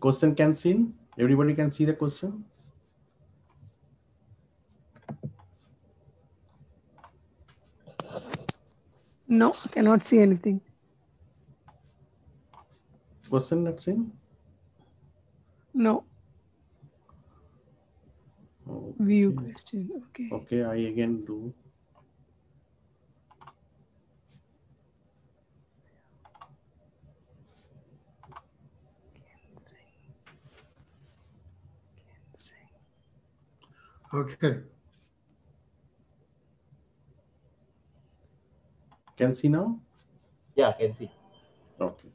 Question can see? Everybody can see the question? No, I cannot see anything. Question not seen? No, view question. Okay. Okay, I again do. okay. Can see now? Yeah, can see. Okay.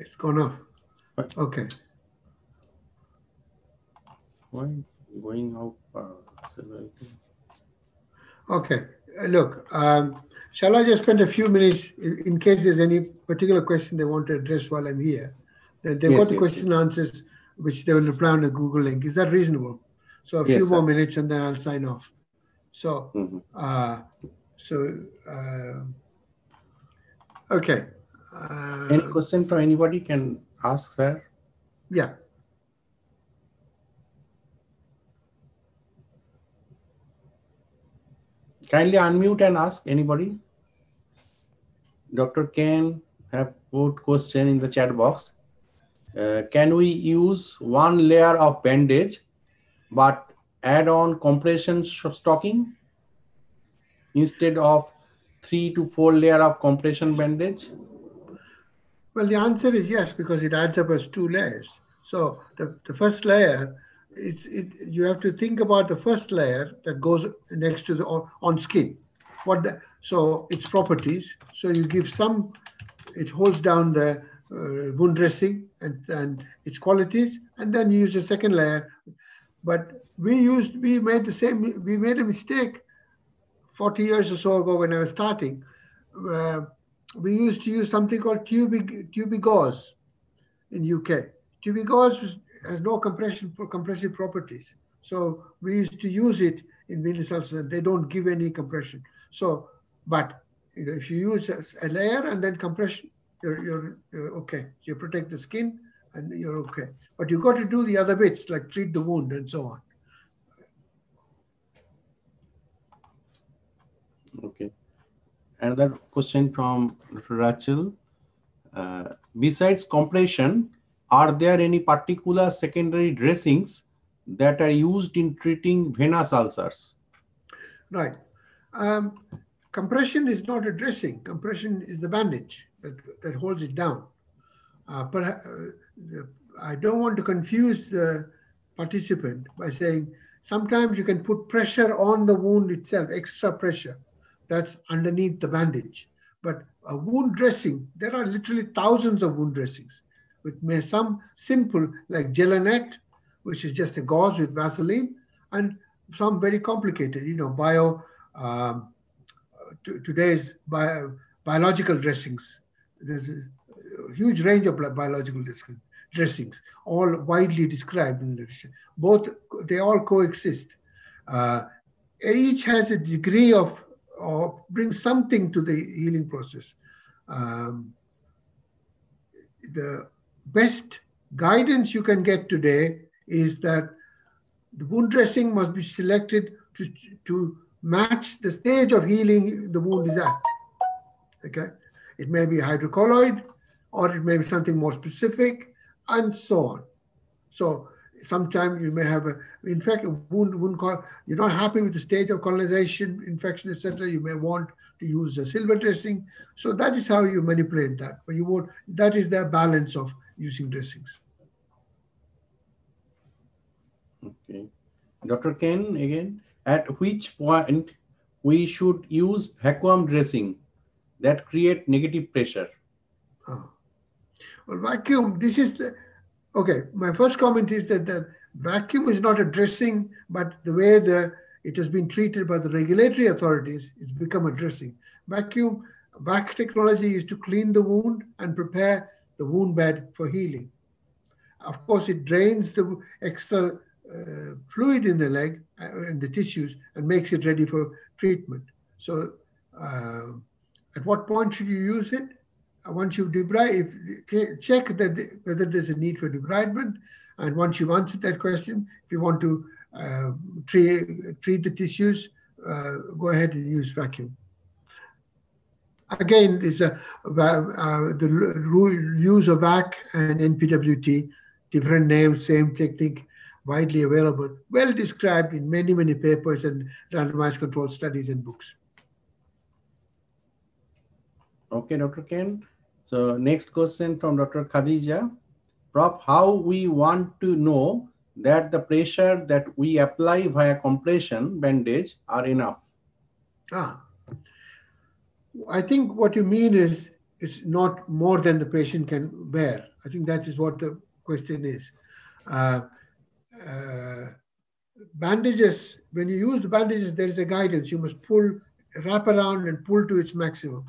It's gone off. Right. Okay. Why going out? Uh, Okay. Uh, Look, um, shall I just spend a few minutes in, in case there's any particular question they want to address while I'm here? They've Yes, got the yes, question and answers, which they will reply on a Google link. Is that reasonable? So a Yes, few more minutes and then I'll sign off. So, Mhm. uh, so, uh, okay. Uh, Any question from anybody can ask, sir? yeah. Kindly unmute and ask anybody. Dr. Ken have put question in the chat box. Uh, can we use one layer of bandage but add on compression stocking instead of three to four layer of compression bandage? Well, the answer is yes, because it adds up as two layers. So the, the first layer, it's it you have to think about the first layer that goes next to the on, skin. What the so its properties. So you give some, it holds down the uh, wound dressing and and its qualities, and then you use the second layer. But we used we made the same we made a mistake 40 years or so ago when I was starting. Uh, we used to use something called tubic, tubic gauze in UK. Tubic gauze has no compression compressive properties. So we used to use it in venous ulcers, they don't give any compression. So, but you know, if you use a, a layer and then compression, you're, you're, you're okay. You protect the skin and you're okay. But you've got to do the other bits like treat the wound and so on. Okay. Another question from Rachel. Uh, besides compression, are there any particular secondary dressings that are used in treating venous ulcers? Right. Um, compression is not a dressing. Compression is the bandage that, that holds it down. Uh, but uh, I don't want to confuse the participant by saying sometimes you can put pressure on the wound itself, extra pressure. That's underneath the bandage. But a wound dressing, there are literally thousands of wound dressings with some simple like Jelonet, which is just a gauze with Vaseline, and some very complicated, you know, bio, um, today's bio, biological dressings. There's a huge range of biological dressings, all widely described in literature. Both, they all coexist. Uh, each has a degree of, or bring something to the healing process. Um, the best guidance you can get today is that the wound dressing must be selected to, to match the stage of healing the wound is at. Okay, it may be hydrocolloid or it may be something more specific and so on. So sometimes you may have a, in fact, a wound, wound you're not happy with the stage of colonization, infection, etc. You may want to use a silver dressing. So that is how you manipulate that. But you won't, that is the balance of using dressings. Okay. Dr. Ken, again, at which point we should use vacuum dressing that create negative pressure? Oh. Well, vacuum, this is the, okay, my first comment is that the vacuum is not a dressing, but the way the it has been treated by the regulatory authorities, it's become a dressing. Vacuum, vac technology is to clean the wound and prepare the wound bed for healing. Of course, it drains the extra uh, fluid in the leg and uh, the tissues and makes it ready for treatment. So, uh, at what point should you use it? Uh, once you've debrided, check that whether there's a need for debridement. And once you've answered that question, if you want to uh, treat, treat the tissues, uh, go ahead and use vacuum again, is a, uh, the use of VAC and NPWT, different names, same technique, widely available, well described in many, many papers and randomized controlled studies and books. Okay, Dr. Ken. So next question from Dr. Khadija. Prof, how we want to know that the pressure that we apply via compression bandage are enough? Ah, I think what you mean is is not more than the patient can bear. I think that is what the question is. Uh, uh, bandages, when you use the bandages, there is a guidance. You must pull, wrap around and pull to its maximum.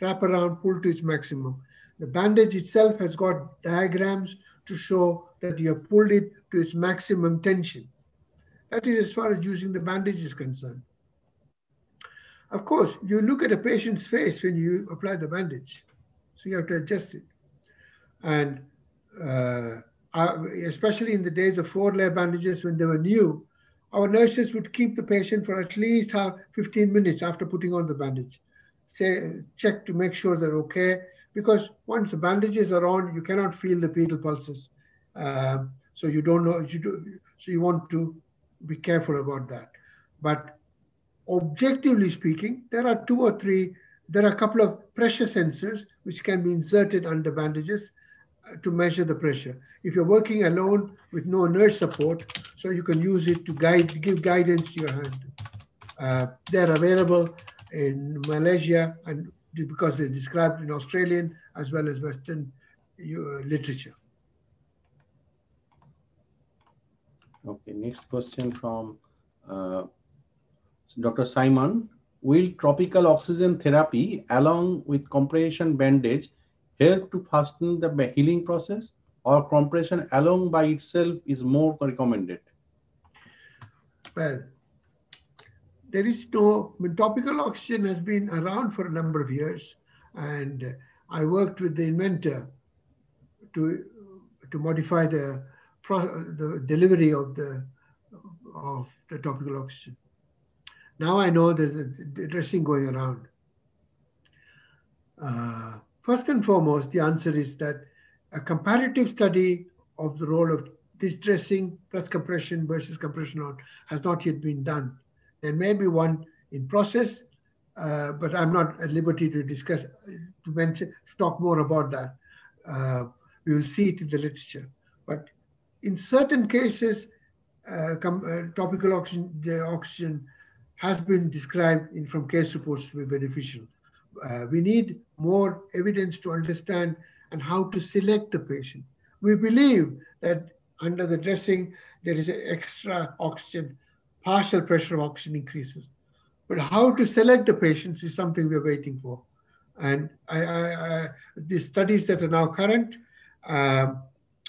Wrap around, pull to its maximum. The bandage itself has got diagrams to show that you have pulled it to its maximum tension. That is as far as using the bandage is concerned. Of course, you look at a patient's face when you apply the bandage. So you have to adjust it. And uh, uh, especially in the days of four layer bandages when they were new, our nurses would keep the patient for at least half, 15 minutes after putting on the bandage. Say, check to make sure they're okay. Because once the bandages are on, you cannot feel the pedal pulses. Uh, so you don't know, you do, so you want to be careful about that. But objectively speaking, there are two or three, there are a couple of pressure sensors which can be inserted under bandages uh, to measure the pressure. If you're working alone with no nurse support, so you can use it to guide, give guidance to your hand. Uh, they're available in Malaysia and because they're described in Australian as well as Western uh, literature. Okay, next question from uh, Dr. Simon, will topical oxygen therapy along with compression bandage help to fasten the healing process or compression along by itself is more recommended? Well, there is no, I mean, topical oxygen has been around for a number of years. And I worked with the inventor to, to modify the, the delivery of the, of the topical oxygen. Now I know there's a dressing going around. Uh, first and foremost, the answer is that a comparative study of the role of this dressing plus compression versus compression on has not yet been done. There may be one in process, uh, but I'm not at liberty to discuss, to mention, to talk more about that. Uh, we will see it in the literature. But in certain cases, uh, uh topical oxygen, the oxygen has been described in, from case reports to be beneficial. Uh, we need more evidence to understand and how to select the patient. We believe that under the dressing, there is extra oxygen, partial pressure of oxygen increases. But how to select the patients is something we're waiting for. And I, I, I, the studies that are now current, uh,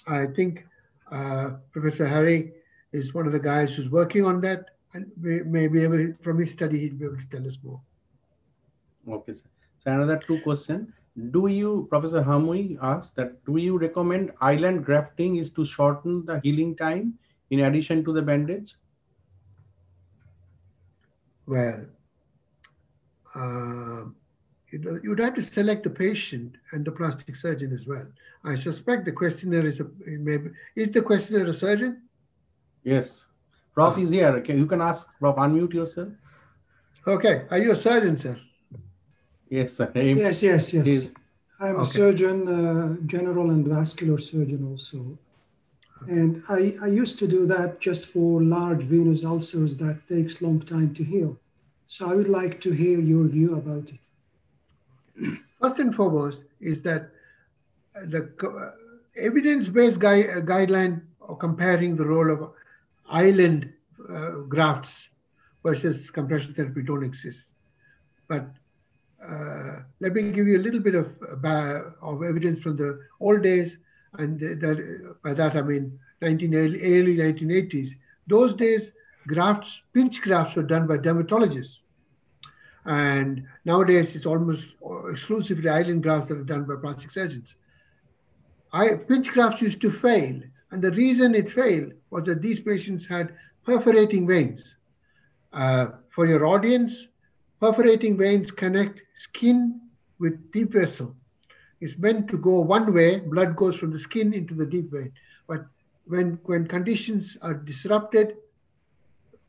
I think uh, Professor Hari is one of the guys who's working on that. And we may be able, from his study, he'll be able to tell us more. Okay, sir. So another two question. Do you, Professor Hamui asks that, do you recommend island grafting is to shorten the healing time in addition to the bandage? Well, uh, you'd have to select the patient and the plastic surgeon as well. I suspect the questionnaire is a, maybe, is the questionnaire a surgeon? Yes. Prof is here. Okay, you can ask, Prof, unmute yourself. Okay. Are you a surgeon, sir? Yes, sir. Yes, yes, yes. I'm okay. a surgeon, uh, general and vascular surgeon also. And I, I used to do that just for large venous ulcers that takes long time to heal. So I would like to hear your view about it. First and foremost is that the uh, evidence-based gui guideline comparing the role of island uh, grafts versus compression therapy don't exist. But uh, let me give you a little bit of, uh, of evidence from the old days, and that by that I mean 19 early, early 1980s. Those days, grafts, pinch grafts were done by dermatologists. And nowadays, it's almost exclusively island grafts that are done by plastic surgeons. I, pinch grafts used to fail. And the reason it failed was that these patients had perforating veins. Uh, for your audience, perforating veins connect skin with deep vessel. It's meant to go one way, blood goes from the skin into the deep vein. But when, when conditions are disrupted,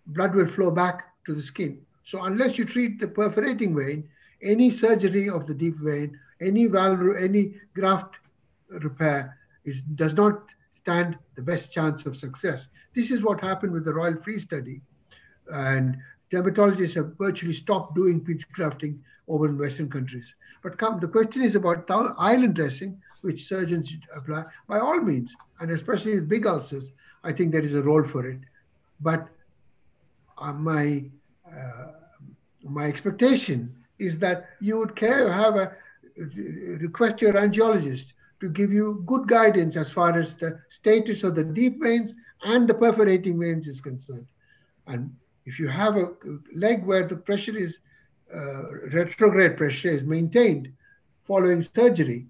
blood will flow back to the skin. So unless you treat the perforating vein, any surgery of the deep vein, any valve, any graft repair is, does not stand the best chance of success. This is what happened with the Royal Free study. And dermatologists have virtually stopped doing pinch grafting over in Western countries. But come, the question is about island dressing, which surgeons apply by all means, and especially with big ulcers. I think there is a role for it. But uh, my uh, my expectation is that you would care have a request your angiologist to give you good guidance as far as the status of the deep veins and the perforating veins is concerned. And if you have a leg where the pressure is uh, retrograde pressure is maintained following surgery,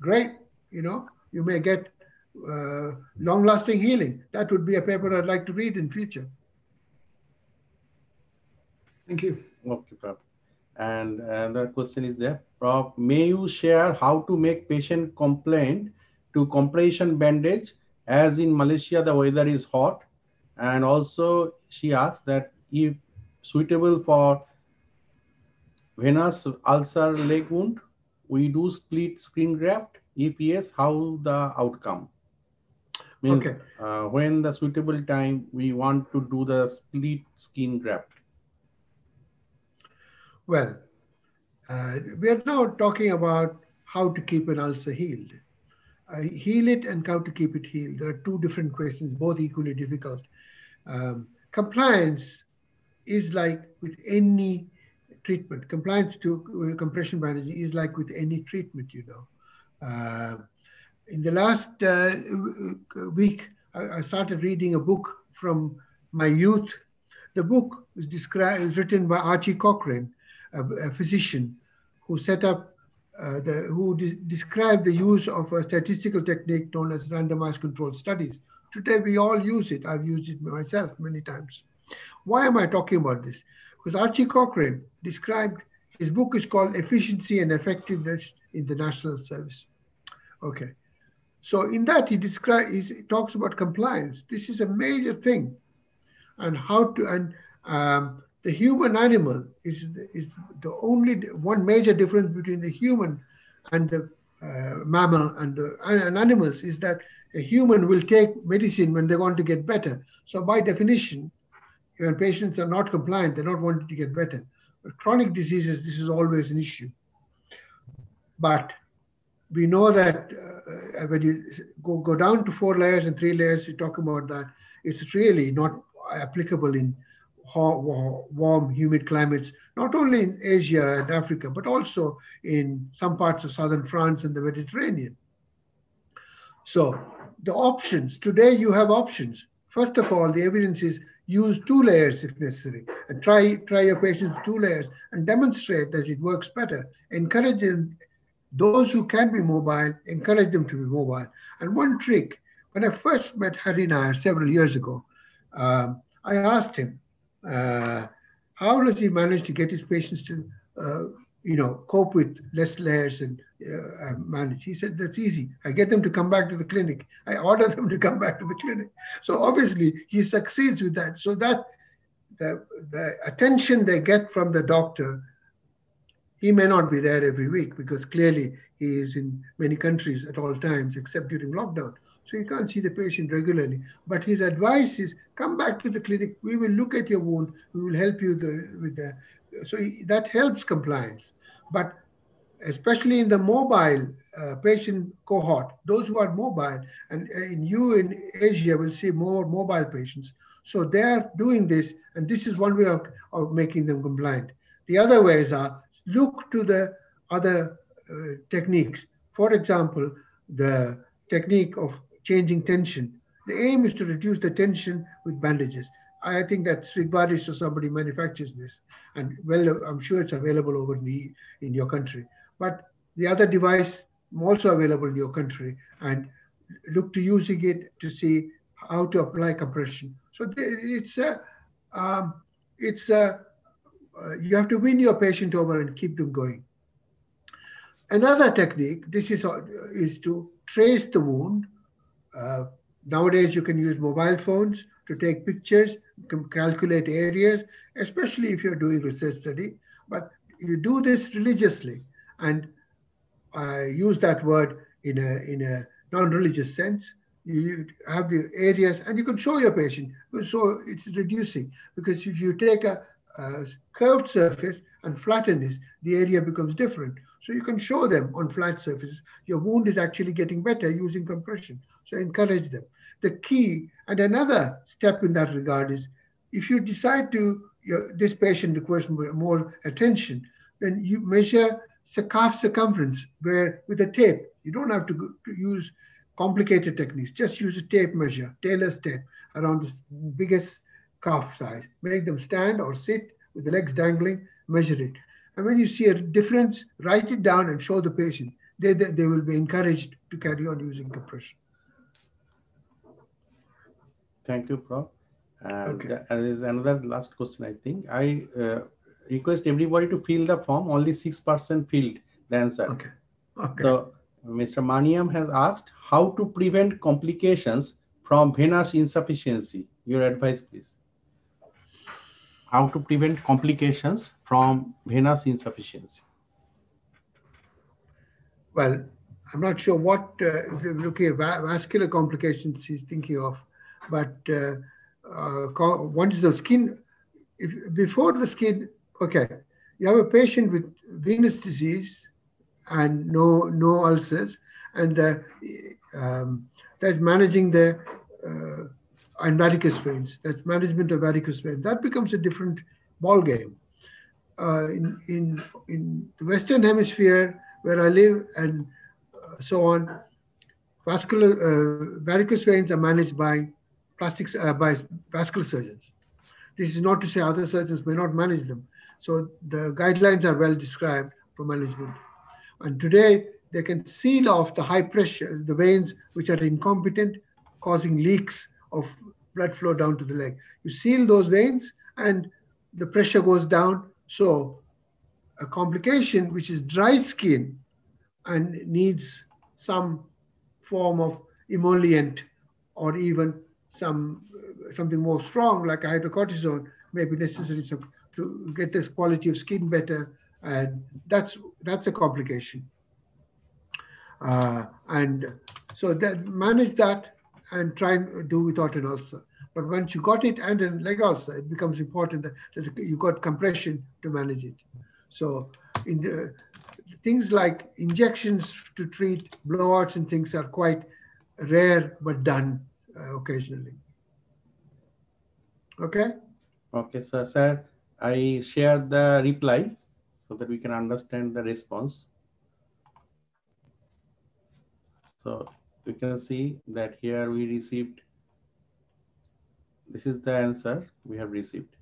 great. You know, you may get uh, long-lasting healing. That would be a paper I'd like to read in future. Thank you. Okay, Prof. And another question is there. Prof, may you share how to make patient complaint to compression bandage as in Malaysia the weather is hot and also she asks that if suitable for venous ulcer leg wound, we do split skin graft. If yes, how the outcome? Means okay. uh, when the suitable time we want to do the split skin graft. Well, uh, we are now talking about how to keep an ulcer healed. Uh, heal it and how to keep it healed. There are two different questions, both equally difficult. Um, compliance is like with any treatment. Compliance to uh, compression bandaging is like with any treatment, you know. Uh, in the last uh, week, I, I, started reading a book from my youth The book is described is written by Archie Cochrane, a, a physician who set up uh, the who de described the use of a statistical technique known as randomized controlled studies. Today we all use it. I've used it myself many times. Why am I talking about this? Because Archie Cochrane described his book is called Efficiency and Effectiveness in the National Service. Okay. So in that he describes he talks about compliance. This is a major thing, and how to and um, the human animal is is the only one major difference between the human and the uh, mammal and, the, and animals is that a human will take medicine when they want to get better. So by definition, when patients are not compliant, they're not wanting to get better. But chronic diseases, this is always an issue. But we know that uh, when you go, go down to four layers and three layers, you talk about that, it's really not applicable in warm, humid climates, not only in Asia and Africa, but also in some parts of southern France and the Mediterranean. So the options, today you have options. First of all, the evidence is use two layers if necessary and try, try your patients two layers and demonstrate that it works better. Encourage them, those who can be mobile, encourage them to be mobile. And one trick, when I first met Hari Nair several years ago, um, I asked him, uh, how does he manage to get his patients to, uh, you know, cope with less layers and uh, manage? He said, that's easy. I get them to come back to the clinic. I order them to come back to the clinic. So obviously he succeeds with that. So that the, the attention they get from the doctor, he may not be there every week because clearly he is in many countries at all times except during lockdown. So you can't see the patient regularly. But his advice is come back to the clinic. We will look at your wound. We will help you the, with the. So that helps compliance. But especially in the mobile uh, patient cohort, those who are mobile, and uh, in you in Asia will see more mobile patients. So they are doing this, and this is one way of, of making them compliant. The other ways are look to the other uh, techniques. For example, the technique of changing tension. The aim is to reduce the tension with bandages. I think that Sigvaris or somebody manufactures this, and well, I'm sure it's available over the in your country. But the other device also available in your country, and look to using it to see how to apply compression. So it's a, um, it's a, uh, you have to win your patient over and keep them going. Another technique, this is, uh, is to trace the wound uh, nowadays, you can use mobile phones to take pictures, calculate areas, especially if you're doing research study. But you do this religiously, and I use that word in a in a non-religious sense. You have the areas, and you can show your patient. So it's reducing because if you take a, a curved surface and flatten this, the area becomes different. So you can show them on flat surfaces, your wound is actually getting better using compression. So encourage them. The key, and another step in that regard is if you decide to, your, this patient requires more attention, then you measure the calf circumference where with a tape, you don't have to, go, to use complicated techniques, just use a tape measure, tailor's tape around the biggest calf size. Make them stand or sit with the legs dangling, measure it. And when you see a difference, write it down and show the patient. They, they, they will be encouraged to carry on using compression. Thank you, Prof. Okay. there is another last question, I think. I uh, request everybody to fill the form. Only 6% filled the answer. Okay. okay. So Mr. Maniam has asked how to prevent complications from venous insufficiency. Your advice, please how to prevent complications from venous insufficiency? Well, I'm not sure what, uh, looking at va vascular complications he's thinking of, but uh, uh, the skin, if, before the skin, okay, you have a patient with venous disease and no no ulcers, and uh, um, that's managing the uh, and varicose veins. That's management of varicose veins. That becomes a different ball game. Uh, in, in, in the Western Hemisphere, where I live and uh, so on, vascular uh, varicose veins are managed by plastics uh, by vascular surgeons. This is not to say other surgeons may not manage them. So the guidelines are well described for management. And today they can seal off the high pressure, the veins which are incompetent, causing leaks of blood flow down to the leg. You seal those veins and the pressure goes down. So a complication which is dry skin and needs some form of emollient or even some something more strong like hydrocortisone may be necessary to get this quality of skin better and that's that's a complication uh, and so that manage that and try and do without an ulcer but once you got it and a leg ulcer it becomes important that, that you got compression to manage it so in the things like injections to treat blowouts and things are quite rare but done uh, occasionally. Okay? Okay, so sir, I share the reply so that we can understand the response. So we can see that here we received, this is the answer we have received.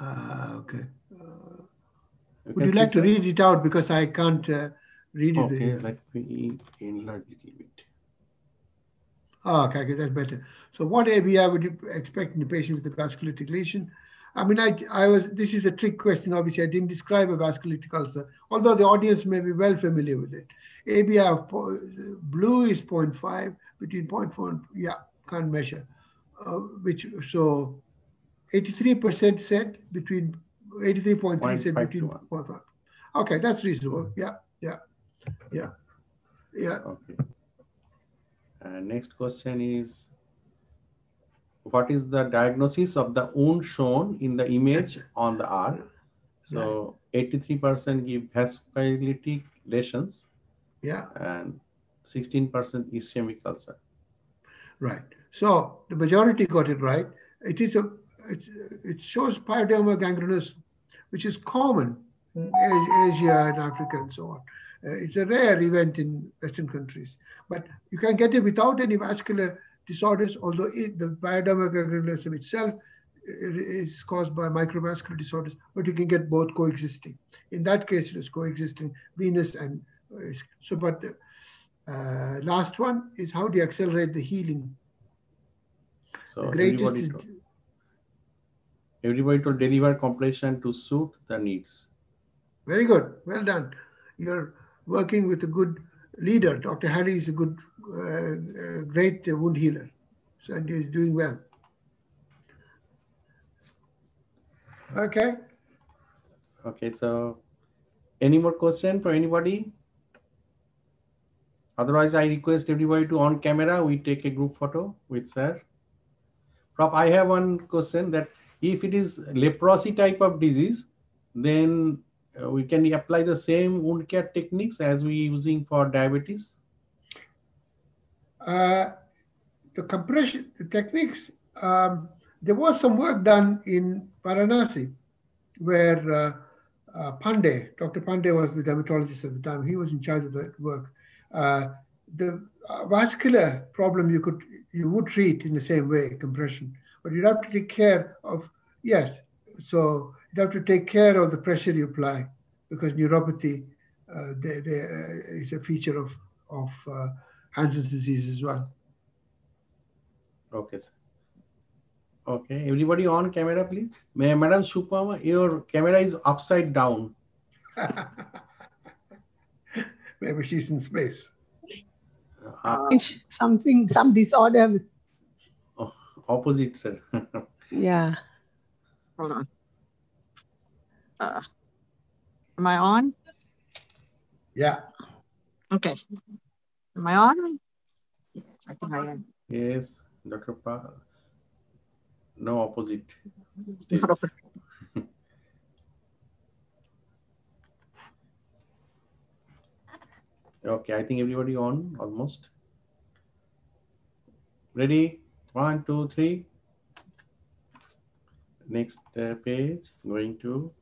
Uh, okay. Uh, would you like to read it out because I can't uh, read it? Okay, let me enlarge it a bit. Oh, okay, okay, that's better. So what ABI would you expect in a patient with a vasculitic lesion? I mean, I, I was, this is a trick question. Obviously, I didn't describe a vasculitic ulcer, although the audience may be well familiar with it. ABI of blue is 0.5, between 0.4 and, yeah, can't measure. Uh, which, so 83% said between 83.3 said between 0.5. Okay, that's reasonable. Yeah, yeah, yeah, yeah. Okay. Uh, next question is, what is the diagnosis of the wound shown in the image on the R? So 83% give vasculitic lesions. Yeah. And 16% ischemic ulcer. Right. So the majority got it right. It is a it, it shows pyoderma gangrenosum, which is common in Asia and Africa and so on. Uh, it's a rare event in Western countries, but you can get it without any vascular disorders, although it, the gangrenosum itself is caused by microvascular disorders, but you can get both coexisting. In that case, it is coexisting venous and uh, so. But the uh, last one is how do you accelerate the healing? So the greatest everybody, to, everybody to deliver compression to suit the needs. Very good. Well done. You're working with a good leader. Dr. Hari is a good, uh, uh, great wound healer. So, and he's doing well. Okay. Okay, so any more question for anybody? Otherwise, I request everybody to on camera. We take a group photo with sir. Prof, I have one question that if it is leprosy type of disease, then uh, we can apply the same wound care techniques as we using for diabetes? Uh, the compression the techniques, um, there was some work done in Varanasi where uh, uh, Pandey, Dr. Pandey was the dermatologist at the time. He was in charge of that work. Uh, the uh, vascular problem you could you would treat in the same way, compression, but you'd have to take care of yes. So you have to take care of the pressure you apply because neuropathy uh, they, they, uh, is a feature of, of uh, Hansen's disease as well. Okay, sir. Okay, everybody on camera, please. May, Madam Shupama, your camera is upside down. Maybe she's in space. Uh, Something, some disorder. Oh, opposite, sir. yeah. Hold on. Uh, am I on? Yeah. Okay. Am I on? Yes, I think I am. Yes, Dr. Pa. No opposite. okay, I think everybody on almost. Ready? One, two, three next uh, page, going to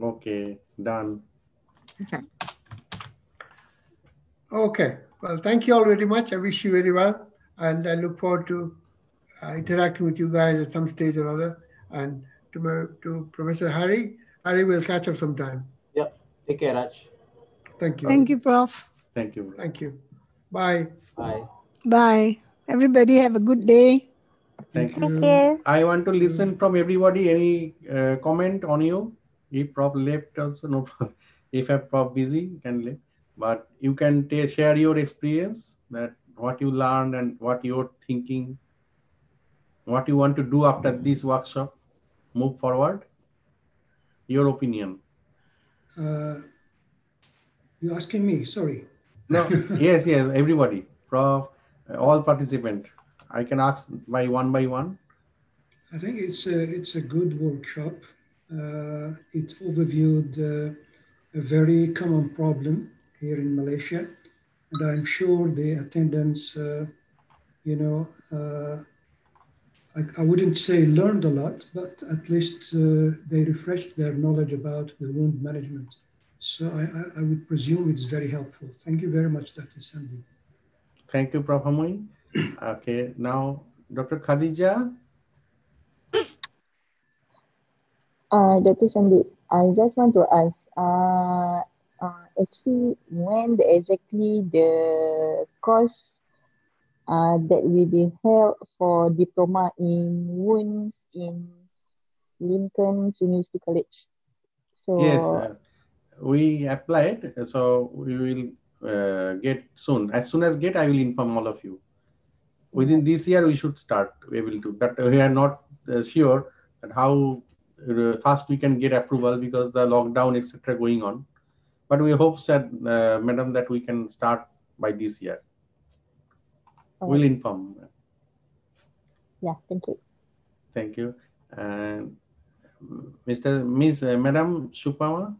Okay, done. Okay. Okay. Well, thank you all very much. I wish you very well. And I look forward to uh, interacting with you guys at some stage or other. And to, my, to Professor Hari, Hari will catch up sometime. Yep. Take care, Raj. Thank you. Thank you, Prof. Thank you. Thank you. Bye. Bye. Bye. Everybody have a good day. Thank you. Thank you. I want to listen from everybody. Any uh, comment on you? If Prof left also, no problem. If a Prof busy, can leave. But you can ta- share your experience that what you learned and what you're thinking, what you want to do after this workshop, move forward. Your opinion. Uh, you're asking me, sorry. No, yes, yes, everybody, Prof, uh, all participant. I can ask by one by one. I think it's a, it's a good workshop. Uh, it overviewed uh, a very common problem here in Malaysia. And I'm sure the attendants, uh, you know, uh, I, I wouldn't say learned a lot, but at least uh, they refreshed their knowledge about the wound management. So I, I, would presume it's very helpful. Thank you very much, Dr. Sandy. Thank you, Prof. Hamui. Okay, now Dr. Khadija. Uh, Dr. Sandy, I just want to ask, uh, uh, actually, when the, exactly the course uh, that will be held for diploma in wounds in Lincoln University College? So, Yes, uh, we applied, so we will uh, get soon. As soon as get, I will inform all of you. Within this year, we should start able to, but we are not uh, sure that how uh, fast we can get approval because the lockdown etc. going on. But we hope that, uh, madam, that we can start by this year. We'll inform. yeah, thank you. Thank you. And Mr. Miss uh, Madam Shupama.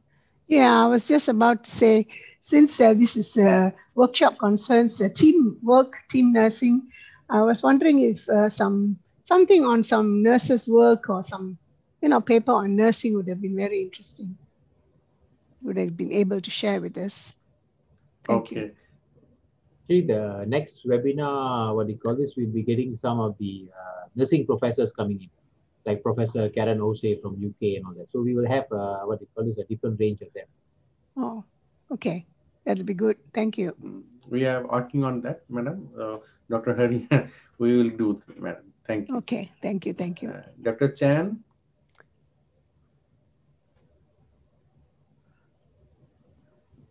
Yeah, I was just about to say, since uh, this is a workshop concerns uh, team work, team nursing, I was wondering if uh, some something on some nurses' work or some, you know, paper on nursing would have been very interesting. Would have been able to share with us. Thank you. okay. Actually, the next webinar, what do you call this, we'll be getting some of the uh, nursing professors coming in, like Professor Karen Ousey from UK and all that. So we will have uh, what do you call this, a different range of them. Oh, okay. That'll be good. Thank you. We are working on that, madam. Uh, Dr. Hari, we will do, madam. Thank you. Okay. Thank you. Thank you. Uh, Dr. Chan.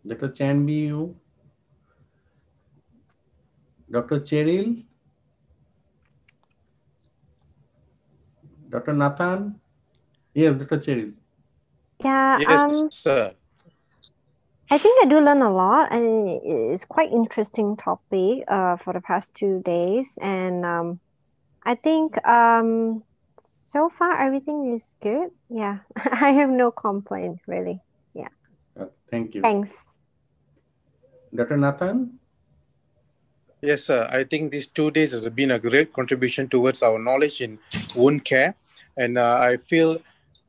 Dr. Chan be you. Dr. Cheryl. Dr. Nathan. Yes, Dr. Cheryl. Yeah, Yes, um, sir. I think I do learn a lot, and it's quite interesting topic uh, for the past two days. And um, I think um, so far everything is good. Yeah, I have no complaint really. Uh, thank you. Thanks. Dr. Nathan. Yes, sir. I think these two days has been a great contribution towards our knowledge in wound care. And uh, I feel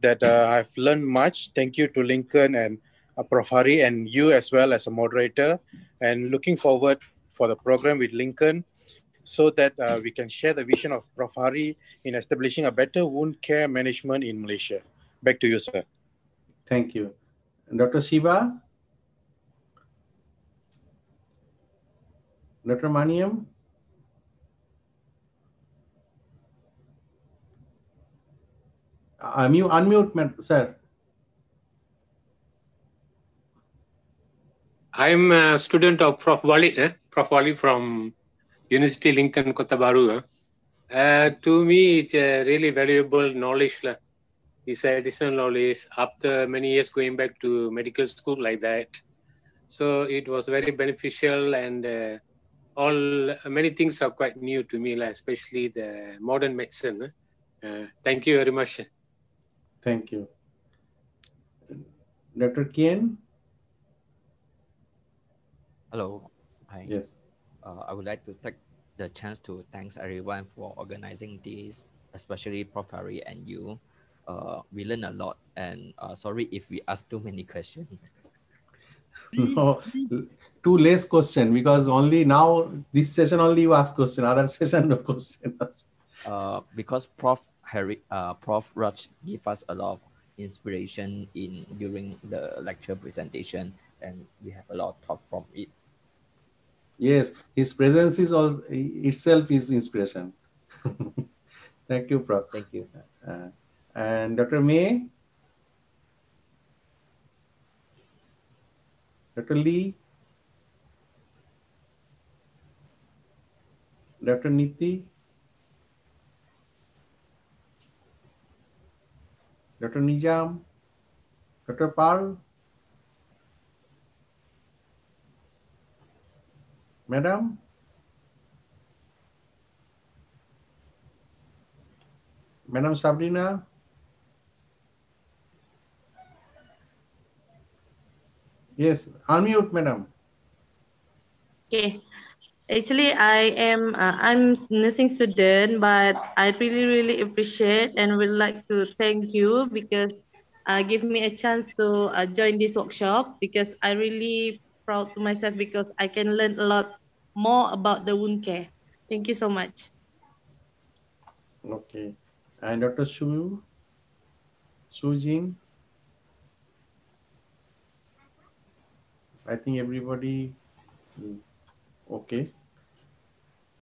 that uh, I've learned much. Thank you to Lincoln and Prof. Hari and you as well as a moderator. And looking forward for the program with Lincoln so that uh, we can share the vision of Prof. Hari in establishing a better wound care management in Malaysia. Back to you, sir. Thank you. Dr. Siva? Dr. Maniam. Uh, mute, unmute, sir. I'm a student of Prof. Wali, eh? Prof. Wali from University Lincoln, Kota Baru. eh. Uh, to me, it's a really valuable knowledge. lah. It's additional knowledge after many years going back to medical school like that. So it was very beneficial and uh, all many things are quite new to me, lah, especially the modern medicine. eh. Uh, thank you very much. Thank you. Dr. Kian. Hello. Hi. Yes. Uh, I would like to take the chance to thanks everyone for organizing this, especially Prof. Hari and you. Uh, we learned a lot, and uh, sorry if we asked too many questions. no, two less question because only now this session only you ask question, other session no question. Uh, because Prof. Hari, uh, Prof. Raj give us a lot of inspiration in during the lecture presentation, and we have a lot of from it. Yes, his presence is all itself is inspiration. Thank you, Prof. Thank you. Uh, and Dr. May? Dr. Lee? Dr. Niti? Dr. Nijam? Dr. Pal? Madam? Madam Sabrina? Yes, unmute, madam. Okay. Actually, I am uh, I'm nursing student, but I really really appreciate and would like to thank you because uh, give me a chance to uh, join this workshop because I really proud to myself because I can learn a lot more about the wound care. Thank you so much. Okay. And Dr. Shu, Jin. I think everybody, mm, okay.